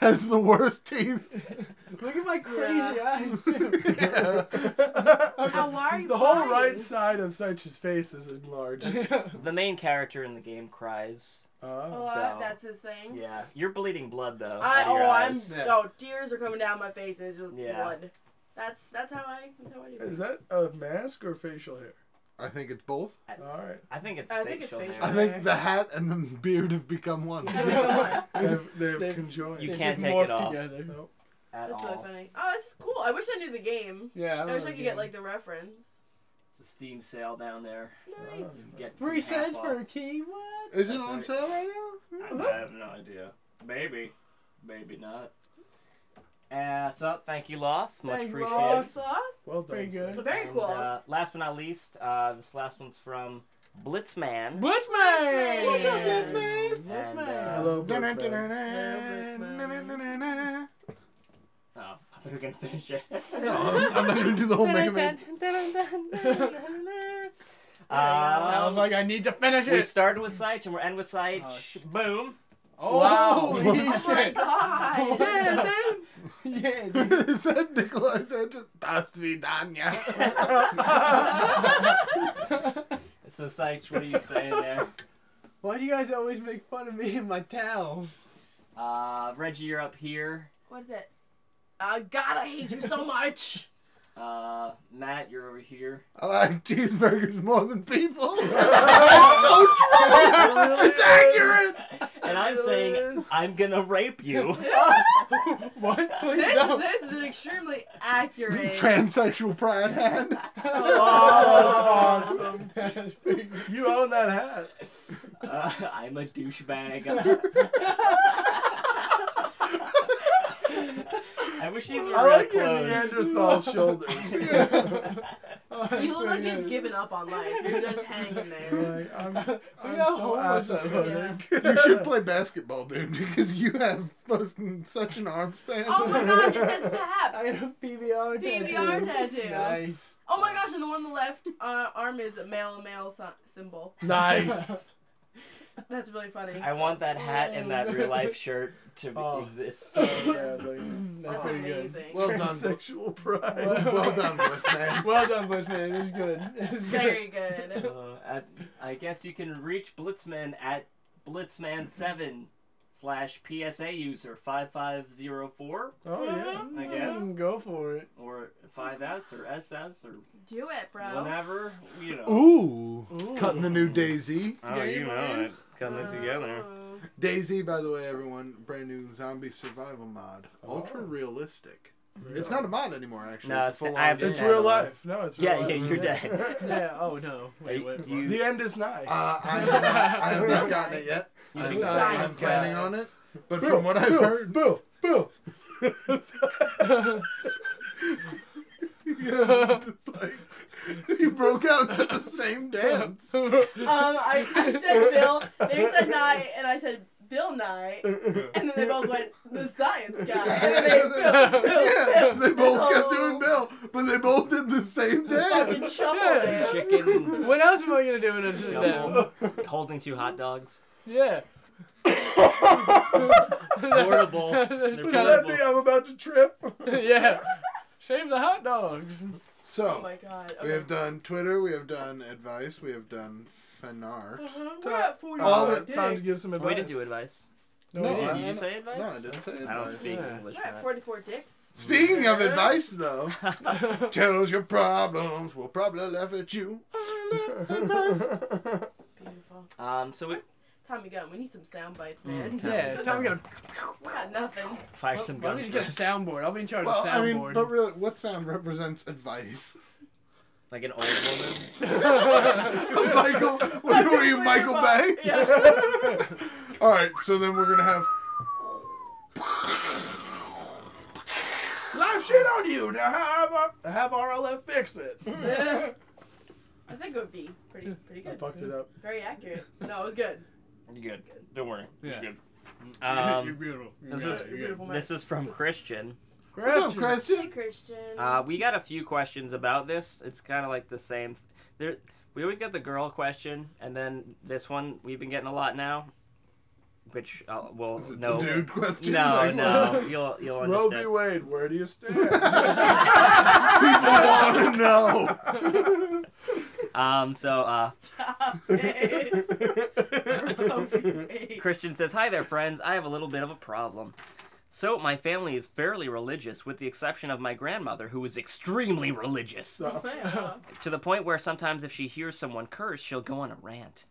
has the worst teeth. Look at my crazy Yeah. eyes. Yeah. How are you The whole crying? right side of Sych's face is enlarged. The main character in the game cries. Oh. Oh, So- that's his thing. Yeah. You're bleeding blood, though. I out of your oh I'm eyes. Yeah. oh tears are coming down my face and it's just Yeah. blood. That's that's how I that's how I do. Is that a mask or facial hair? I think it's both. All right. I think it's I think it's facial hair. I hair. hair. think the hat and the beard have become one. They've, they've They've- conjoined. You They can't take it off. together. Nope. At That's all. really funny. Oh, this is cool. I wish I knew the game. Yeah. I wish I could get like the reference. It's a Steam sale down there. Nice. Get three cents off. for a key. What? Is it on right. sale right now? I, I have no idea. Maybe. Maybe not. Uh, so, thank you, Loth. Much Thank you, appreciated. Loth. Thought? Well done. Pretty good. Sage. Very And, cool. Uh, last but not least, uh, this last one's from Blitzman. Blitzman. What's up, Blitzman? And, Blitzman. Hello, Blitzman. Oh, I thought we were gonna finish it. No, I'm, I'm not gonna do the whole Mega Man. I was Um, like, I need to finish it. we started with Sight and we're end with Sight. Oh, shit. Boom. Oh, Wow. holy Oh my shit. god. Yeah, dude. Yeah, dude. Is that Nikolai Sanchez? Das vidanya. So Sight, what are you saying there? Why do you guys always make fun of me and my towels? Uh, Reggie, you're up here. What is it? Uh, God, I hate you so much. Uh, Matt, you're over here. I like cheeseburgers more than people. That's so true. It's accurate. And I'm saying I'm gonna rape you. what? this, no. this is an extremely accurate. Transsexual pride hat. Oh, that's awesome. That's pretty good. You own that hat. Uh, I'm a douchebag. I wish these were I real like your clothes. Neanderthal shoulders. Oh, You look like that's you've given up on life. You're just hanging there. Like, I'm, I'm how so homeless I look. You should play basketball, dude, because you have fucking such an arm span. Oh my god, it says I Paps. got a PBR tattoo. PBR tattoo. Nice. Oh my gosh, and the one on the left uh, arm is a male male sy- symbol. Nice. That's really funny. I want that hat and that real life shirt to Oh, exist. so badly. That's That's pretty good. Well done, Bl- Transsexual pride. well done, Blitzman. Well done, Blitzman. It was good. It was good. Very good. Uh, at, I guess you can reach Blitzman at Blitzman7 slash PSA user 5504 Oh yeah. I guess. Mm, Go for it. or 5S or SS or Do it, bro. whenever, you know. Ooh, Ooh. cutting the new DayZ. Oh, you game know it. Coming together. Oh. DayZ, by the way, everyone, brand new zombie survival mod. Ultra realistic. It's not a mod anymore, actually. No, it's, a it's- I have It's real life. No, it's real Yeah, life. yeah, you're dead. Yeah. Oh no. Wait. Hey, Wait. you- The end is nigh. Uh, I, have not, I have not gotten it yet. You I'm, think so? I'm Science planning on it. But Bill, from what I've Bill, heard, Bill, Bill. yeah, it's like he broke out to the same dance. Um, I, I said Bill, they said Nye, and I said Bill Nye, and then they both went, the science guy. And then they, Bill, Bill, yeah, Bill. they both This kept doing Bill, but they both did the same Fucking dance. shuffle Yeah. Chicken What else am I gonna do in a sit holding two hot dogs. Yeah. Portable. They're Is that portable. the I'm about to trip? yeah. Save the hot dogs. So Oh my god. we have done Twitter, we have done advice, we have done fanart. We're at 40 All the- time to give some advice. We didn't do advice. No, No, didn't. Did you say advice? No, I didn't say advice. I don't speak Yeah. English. We're at 44 dicks. Speaking of advice, though, tell us your problems. We'll probably laugh at you. I love advice. Beautiful. Um, so we Tommy Gunn, we need some sound bites, man. Mm, yeah, time we gotta. We got nothing. fire some guns. don't we guns. just get a first. soundboard? I'll be in charge Well, of I mean, but really, what sound represents advice? Like an old woman. Michael, what were you, Michael Bay? Yeah. All right, so then we're gonna have. Live shit on you. Now have, our, have RLF fix it. I think it would be pretty pretty I good. fucked it up. Very accurate. No, it was good. You good? Don't worry. Yeah. You're good. Um, beautiful. this is You're beautiful, this is from Christian. What's up, Christian? Hey, Christian? Christian. Uh, we got a few questions about this. It's kind of like the same. There, we always get the girl question, and then this one we've been getting a lot now. Which uh, well, Is it no, the dude question? no, Like, no. You'll you'll Roe v. Wade, where do you stand? People want to know. Um, so uh, Stop it. Christian says, "Hi there, friends. I have a little bit of a problem." So, my family is fairly religious, with the exception of my grandmother, who is extremely religious. Oh, to the point where sometimes if she hears someone curse, she'll go on a rant.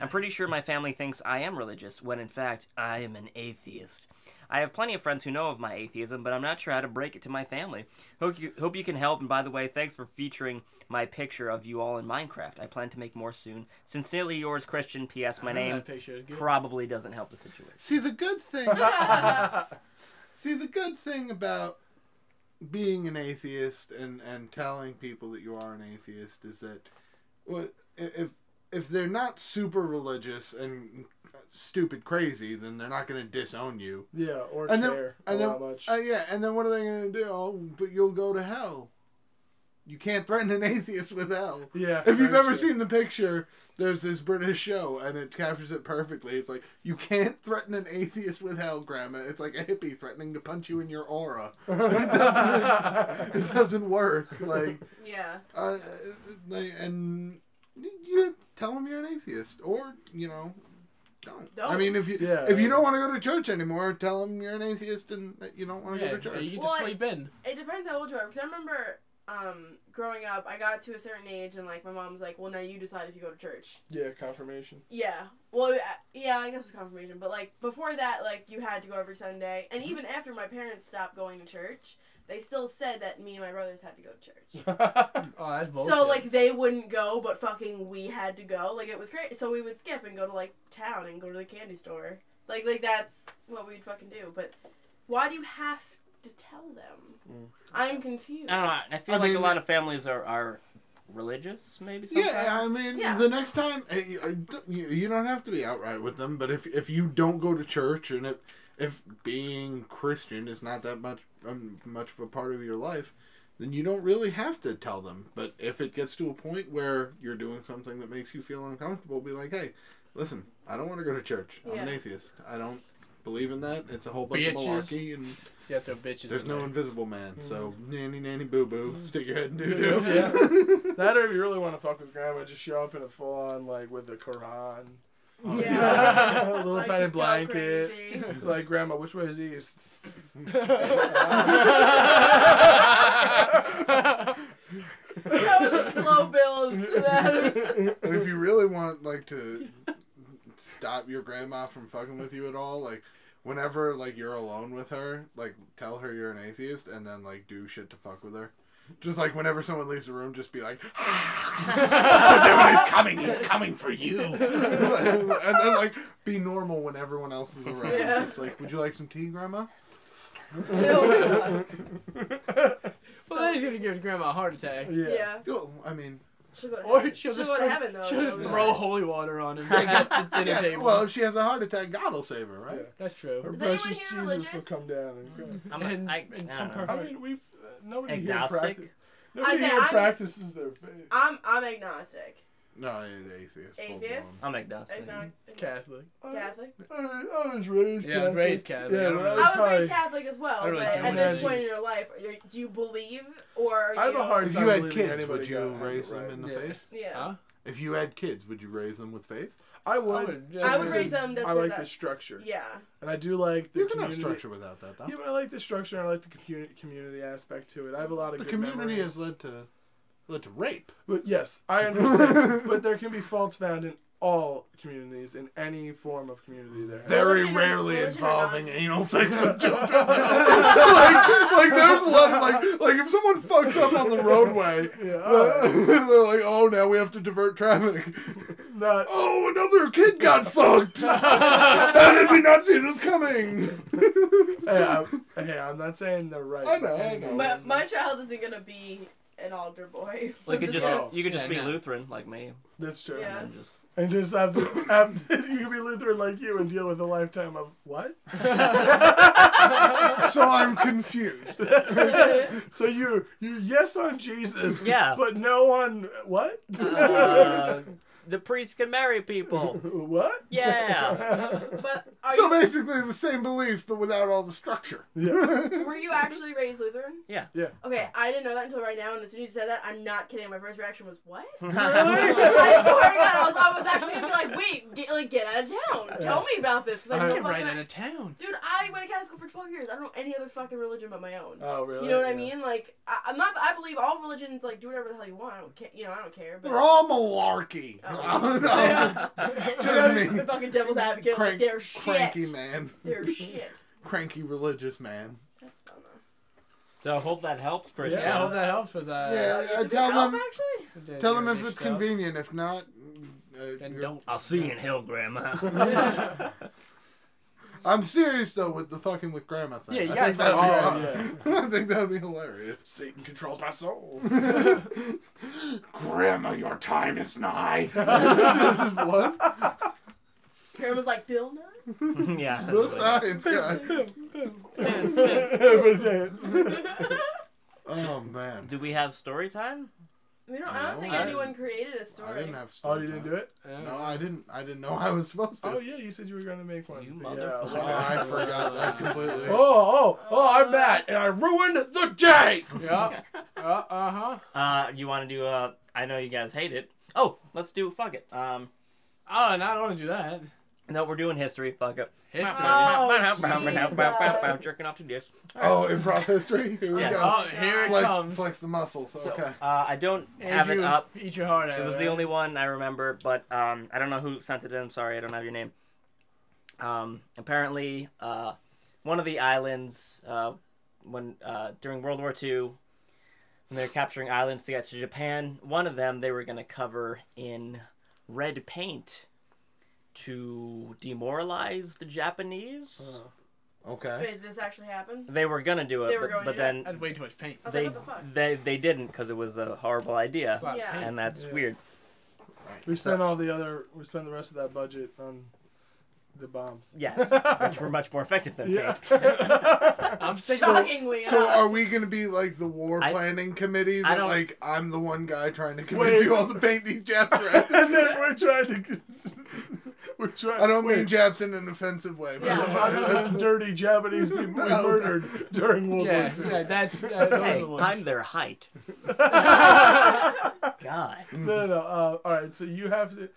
I'm pretty sure my family thinks I am religious, when in fact, I am an atheist. I have plenty of friends who know of my atheism, but I'm not sure how to break it to my family. Hope you, hope you can help, and by the way, thanks for featuring my picture of you all in Minecraft. I plan to make more soon. Sincerely yours, Christian. P.S. My name That picture is good. probably doesn't help the situation. See the good thing. See the good thing about being an atheist and and telling people that you are an atheist is that well, if if they're not super religious and stupid crazy, then they're not going to disown you. yeah, or And then- care and then- lot much. Uh, yeah, and then what are they going to do? Oh, but you'll go to hell. You can't threaten an atheist with hell. yeah. If you've ever true. seen the picture, there's this British show, and it captures it perfectly. It's like you can't threaten an atheist with hell, Grandma. It's like a hippie threatening to punch you in your aura. it doesn't. it doesn't work. Like, yeah. uh, like, and you tell them you're an atheist, or you know, don't. I Don't. mean, if you Yeah. if you don't want to go to church anymore, tell them you're an atheist and that you don't want to Yeah, go to church. you get Well, I- to sleep in. It depends how old you are. Because I remember um, growing up, I got to a certain age, and like my mom was like, "Well, now you decide if you go to church." Yeah, confirmation. Yeah. Well, uh, yeah, I guess it was confirmation. But like before that, like you had to go every Sunday, and even after my parents stopped going to church, they still said that me and my brothers had to go to church. Oh, that's bullshit. So like they wouldn't go, but fucking we had to go. Like it was great. So we would skip and go to like town and go to the candy store. Like like that's what we'd fucking do. But why do you have to tell them? Mm. I'm confused. I don't know. I feel I like mean- a lot of families are, are religious, maybe sometimes. Yeah, I mean, Yeah. the next time eh, you- you you don't have to be outright with them, but if if you don't go to church and if if being Christian is not that much Um, much of a part of your life, then you don't really have to tell them. But if it gets to a point where you're doing something that makes you feel uncomfortable, be like, hey, listen, I don't want to go to church. I'm an atheist. I don't believe in that. It's a whole bunch of Bitches. malarkey and You have to have bitches. there's in no there. invisible man. Mm. So nanny nanny boo boo, mm. stick your head in doo Yeah. doo. That or if you really want to fuck with grandma, just show up in a full on like with the Quran. Yeah. a little Like, tiny blanket. Like grandma, which way is east? that was a slow build to that. And if you really want like to stop your grandma from fucking with you at all, like whenever like you're alone with her, like tell her you're an atheist and then like do shit to fuck with her. Just like whenever someone leaves the room, just be like, "The devil is coming! He's coming for you!" and then like be normal when everyone else is around. Yeah. Just like, would you like some tea, Grandma? Well, then he's gonna give his grandma a heart attack. Yeah. yeah. Go. I mean, She'll go to Or heaven. she'll, She'll just go to throw, heaven though. she'll just throw fine. holy water on him at the dinner yeah, table. well, if she has a heart attack, God will save her, right? Yeah. That's true. Her Is precious here Jesus will come down and cry. I'm And- I, and I pump know. her I mean, we uh, nobody Agnostic? here practice. Nobody say here I'm- practices their faith. I'm I'm agnostic. No, he's atheist. full Atheist? blown. I'm agnostic. Agnostic. Catholic. Mm. Catholic. I, I was raised Yeah, I was raised Catholic. I Yeah, don't but know. I was I was probably- raised Catholic as well, I don't but really do at this point in your life, do you believe or are I have you? a hard time. If you had kids, would you got- has it raise them right. in the Yeah. faith? Yeah. Huh? If you had kids, would you raise them with faith? I I would. would, I would raise them just I like the structure, Yeah. and I do like the You can have community. structure without that, though. Yeah, but I like the structure. and I like the community community aspect to it. I have a lot of The good community memories. has led to led to rape. But yes, I understand. but there can be faults found in all communities, in any form of community. There. Very rarely involving anal sex with children. like, like there's a lot. Like, like if someone fucks up on the roadway, Yeah, uh, alright. they're like, "Oh, now we have to divert traffic." Not. Oh, another kid got fucked. How did we not see this coming? Hey, I'm, hey, I'm not saying they're right. I know, by I know. means. My, my child isn't gonna be an altar boy. Well, you could just Oh, you could just yeah, be no. Lutheran like me, That's true. Yeah. and just And just have to, have to, you can be Lutheran like you and deal with a lifetime of what? so I'm confused. so you you yes on Jesus, Yeah. but no on what? uh, the priest can marry people. what? Yeah. But are So you, basically, the same beliefs, but without all the structure. Yeah. were you actually raised Lutheran? Yeah. Yeah. Okay, I didn't know that until right now, and as soon as you said that, I'm not kidding. My first reaction was, "What?" I Really? swear to God, I was, I was actually gonna be like, "Wait, get, like, get out of town. Tell me about this." Because I I- know Get right fucking. out of town. Dude, I went to Catholic school for 12 years. I don't know any other fucking religion but my own. Oh really? You know what I Yeah. mean? Like, I, I'm not. I believe all religions like do whatever the hell you want. I don't care. You know, I don't care. But They're all malarkey. Oh. Jimmy. the fucking devil's advocate. Crank- like, they're shit. Cranky man. They're shit. Cranky religious man. That's fun. So I hope that helps, Christian. Yeah, I hope that helps with that. Yeah, oh, You uh, have tell help, them. actually. Uh, tell them if it's stuff. convenient. If not, uh, Then don't. I'll see you in hell, Grandma. I'm serious though with the fucking with grandma thing. Yeah, you I think that'd be fucking- fun. I think that'd be hilarious. Satan controls my soul. Grandma, your time is nigh. what? Grandma's like Bill Nye. yeah. The science guy. Every dance. Oh man. Do we have story time? We don't. I don't No, think I anyone created a story. I didn't have. Oh, you didn't time. do it? No, I didn't. I didn't know I was supposed to. Oh yeah, you said you were gonna make one. You Yeah, motherfucker. Oh, I forgot that completely. Oh, oh, oh! I'm mad and I ruined the day. Yeah. Uh, uh-huh. Uh, you want to do? Uh, I know you guys hate it. Oh, let's do. Fuck it. Um, Oh, no, I don't want to do that. No, we're doing history. Fuck it. History. Oh, Jerking off to dicks. Oh, improv history. Here we Yes. go. Oh, here it Flex, comes. flex the muscles. So, Okay. uh, I don't have it up. Eat your heart out. It was the only one I remember, but um, I don't know who sent it in. I'm sorry, I don't have your name. Um, apparently, uh, one of the islands, uh, when uh, during World War II, when they're capturing islands to get to Japan, one of them they were going to cover in red paint to demoralize the Japanese. Uh, okay. Wait, this actually happened? They were gonna do it, They were but, going but to? then That's way too much paint. They like, what the fuck? they they didn't because it was a horrible idea, Yeah. and that's Yeah. weird. We spent all the other. We spent the rest of that budget on the bombs. Yes, which were much more effective than Yeah. paint. I'm thinking. Shockingly So enough. are we gonna be like the war I- planning committee that like I'm the one guy trying to convince you all to paint these Japs red? and then we're trying to. We're trying. I don't mean Japs in an offensive way. But Yeah. That's dirty Japanese people we No. murdered during World yeah, War II. yeah, that's. Uh, those Hey, the. I'm their height. God. No, no. Uh, all right, so you have to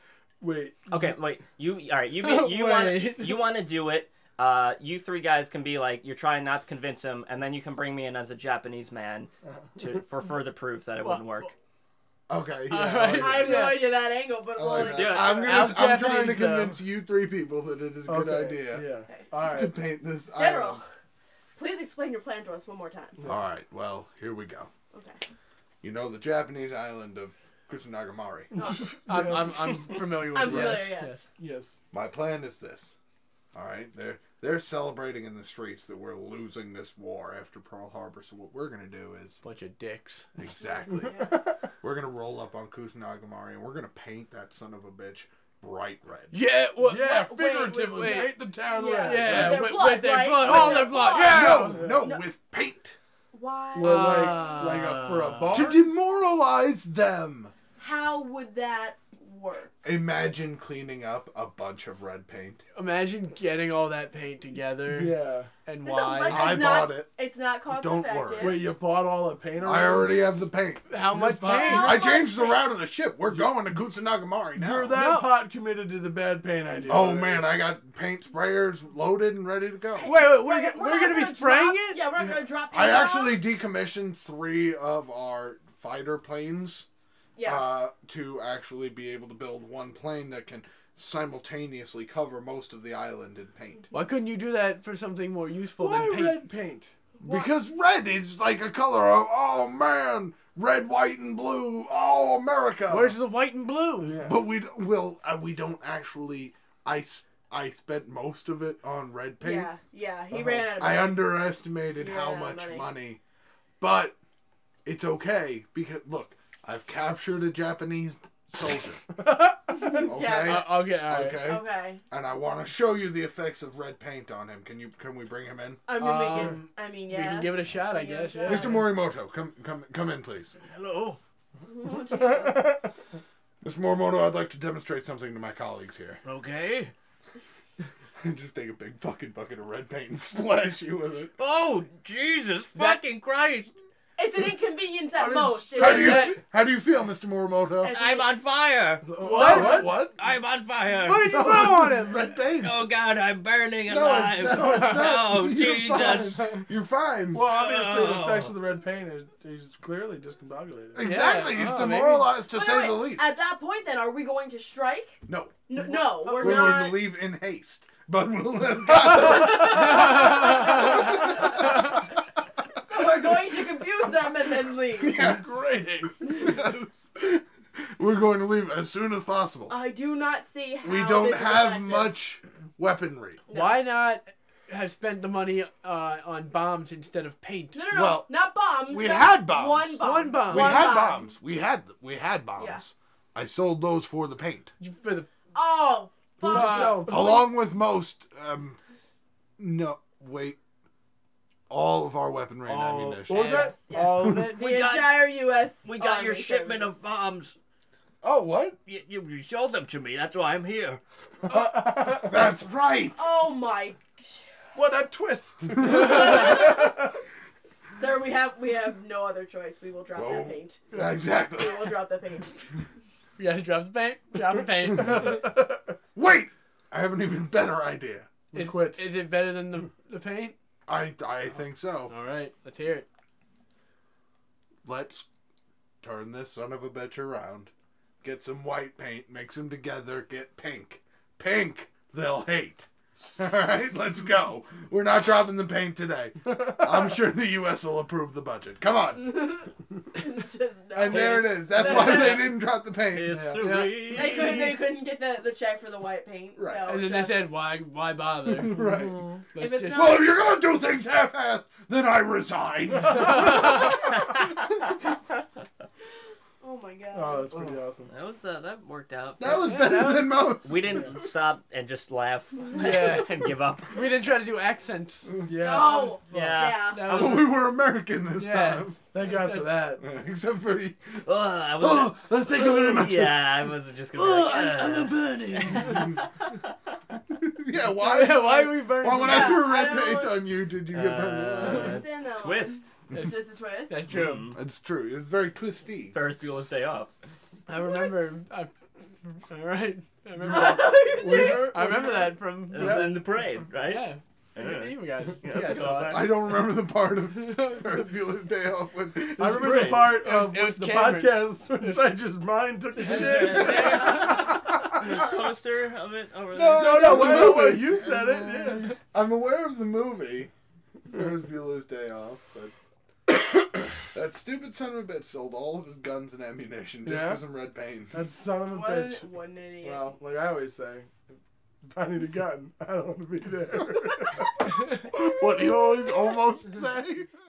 wait. Okay, wait. You all right? You be, you want you want to do it? Uh, you three guys can be like you're trying not to convince him, and then you can bring me in as a Japanese man to for further proof that it wouldn't work. Okay. Yeah. I right. like I have no that. idea that angle, but I well, like like, do it. that. I'm gonna. I'm trying to Japanese, though. convince you three people that it is a good Okay, idea Yeah. Okay. All to paint this. General, island. please explain your plan to us one more time. All right. Well, here we go. Okay. You know the Japanese island of Kusunagamari. Oh. I'm, I'm, I'm familiar with I'm it, familiar, yes. yes. Yes. My plan is this. All right, they're they're celebrating in the streets that we're losing this war after Pearl Harbor. So what we're gonna do is Bunch of dicks. exactly Yeah. we're gonna roll up on Kusunagamari and we're gonna paint that son of a bitch bright red. Yeah, what? Yeah, what- wait, figuratively. wait, wait. Paint the town Yeah. red. Yeah, With their with, blood, with their right? blood, all their their blood. blood. Yeah. No, no, No. with paint Why? Well, like, Uh, like a, for a bar. to demoralize them. How would that work? Imagine cleaning up a bunch of red paint. Imagine getting all that paint together Yeah. and It's why. like- I not- bought it. It's not cost Don't effective. worry. Wait, you bought all the paint already? I already have the paint. How much You're paint? How I much changed the paint? route of the ship. We're going to Kusanagimari now. You're that No. hot committed to the bad paint idea. Oh man, I got paint sprayers loaded and ready to go. Wait, wait, we're, We're, go- we're not gonna be drop- spraying it? Yeah, we're not gonna drop. I paint actually bombs. decommissioned three of our fighter planes Yeah. uh, to actually be able to build one plane that can simultaneously cover most of the island in paint. Why couldn't you do that for something more useful Why than paint? red paint? Because red is like a color of oh man, red, white, and blue. Oh America. Where's the white and blue? Yeah. But we d- will uh, we don't actually. I I spent most of it on red paint. yeah, yeah. He Uh-huh. ran out of I underestimated You how ran out of much money. money. but it's okay because look, I've captured a Japanese soldier. okay, Yeah. Uh, okay, all right. okay, Okay. and I want to show you the effects of red paint on him. Can you can we bring him in, I mean, we can. Um, I mean, We can give it a shot, I We can give it guess. Yeah. Mr. Morimoto? Come come come in, please. Hello. Mr. Morimoto, I'd like to demonstrate something to my colleagues here. Okay. Just take a big fucking bucket of red paint and splash you with it. Oh, Jesus That- fucking Christ! It's an inconvenience at most. How do you how do you feel, Mr. Morimoto? I'm on fire! What? What? What? I'm on fire! What did you No, throw on it's him? red paint. Oh God, I'm burning No, alive! it's, no, it's not. Oh, You're Jesus! Fine. You're fine. Well, obviously, the effects of the red paint is he's clearly discombobulated. exactly. Yeah. He's Oh, maybe. demoralized to Wait, say wait, the least. At that point, then, are we going to strike? no, No, no we're, we're not. going to leave in haste. But we'll have got So we're going to confuse them and then leave. yeah. Great haste. Yes. We're going to leave as soon as possible. I do not see how we don't this is have effective. much weaponry. No. Why not have spent the money uh, on bombs instead of paint? No, no, no, Well, not bombs. we no, had bombs. One bomb. One bomb. We One had bomb. bombs. We had we had bombs. Yeah. I sold those for the paint, For the Oh, fuck. you sell? along with most. Um, no, wait. All of our weaponry and All- ammunition. What was that? Yes. All of it? The We got- entire U.S. we got your Army shipment service. of bombs. Oh, what? You, you, you sold them to me. That's why I'm here. That's right. Oh my, What a twist! sir. We have we have no other choice. We will drop Whoa. that paint. Exactly. We will drop the paint. You gotta drop the paint. Drop the paint. Wait, I have an even better idea. We is, quit. Is it better than the, the paint? I I think so. All right, let's hear it. Let's turn this son of a bitch around. Get some white paint, mix them together, get pink. Pink, they'll hate. All right, let's go. We're not dropping the paint today. I'm sure the U.S. will approve the budget. Come on. Just no. And there it is. That's why they didn't drop the paint. History. They couldn't. They couldn't get the, the check for the white paint. Right. So And then just- they said, "Why? Why bother?" Right. Mm-hmm. Let's If it's just- not- Well, if you're gonna do things half-assed, then I resign. Oh my god. Oh, that's pretty awesome. That was uh, that worked out. That was Yeah, better that was- than most. we didn't stop and just laugh Yeah. and give up. we didn't try to do accents. Yeah. No. Yeah. Yeah. That Oh, was, we were American this Yeah. time. Thank God for that. Except for the. Ugh, I was. Oh, thank you very much. yeah, I was just gonna. Be oh, like, I'm, I'm a "Ugh." burning. Yeah, why? why, why are we burning? Why when Yeah, I threw I red don't- paint on you, did you get burned? I don't burned? understand that Twist. one. It's just a twist. That's true. Mm. It's true. It's very twisty. Ferris Bueller's Day Off. I remember. I, all right. I remember. That. I remember that from. It was in the parade, right? Yeah. Yeah. You guys, you Yeah, guys that's a saw callback. it. I don't remember the part of Ferris Bueller's Day Off when. I remember great. the part It was- of it was the Cameron. podcast when Sage's mind took a shit. There's poster of it over No, there. No, no, The wait, no, movie. wait, you said it. Yeah. I'm aware of the movie Ferris Bueller's Day Off, but that stupid son of a bitch sold all of his guns and ammunition just Yeah? for some red paint. That son of a What, bitch. what an idiot. Well, like I always say, I need a gun, I don't want to be there. what you always almost say?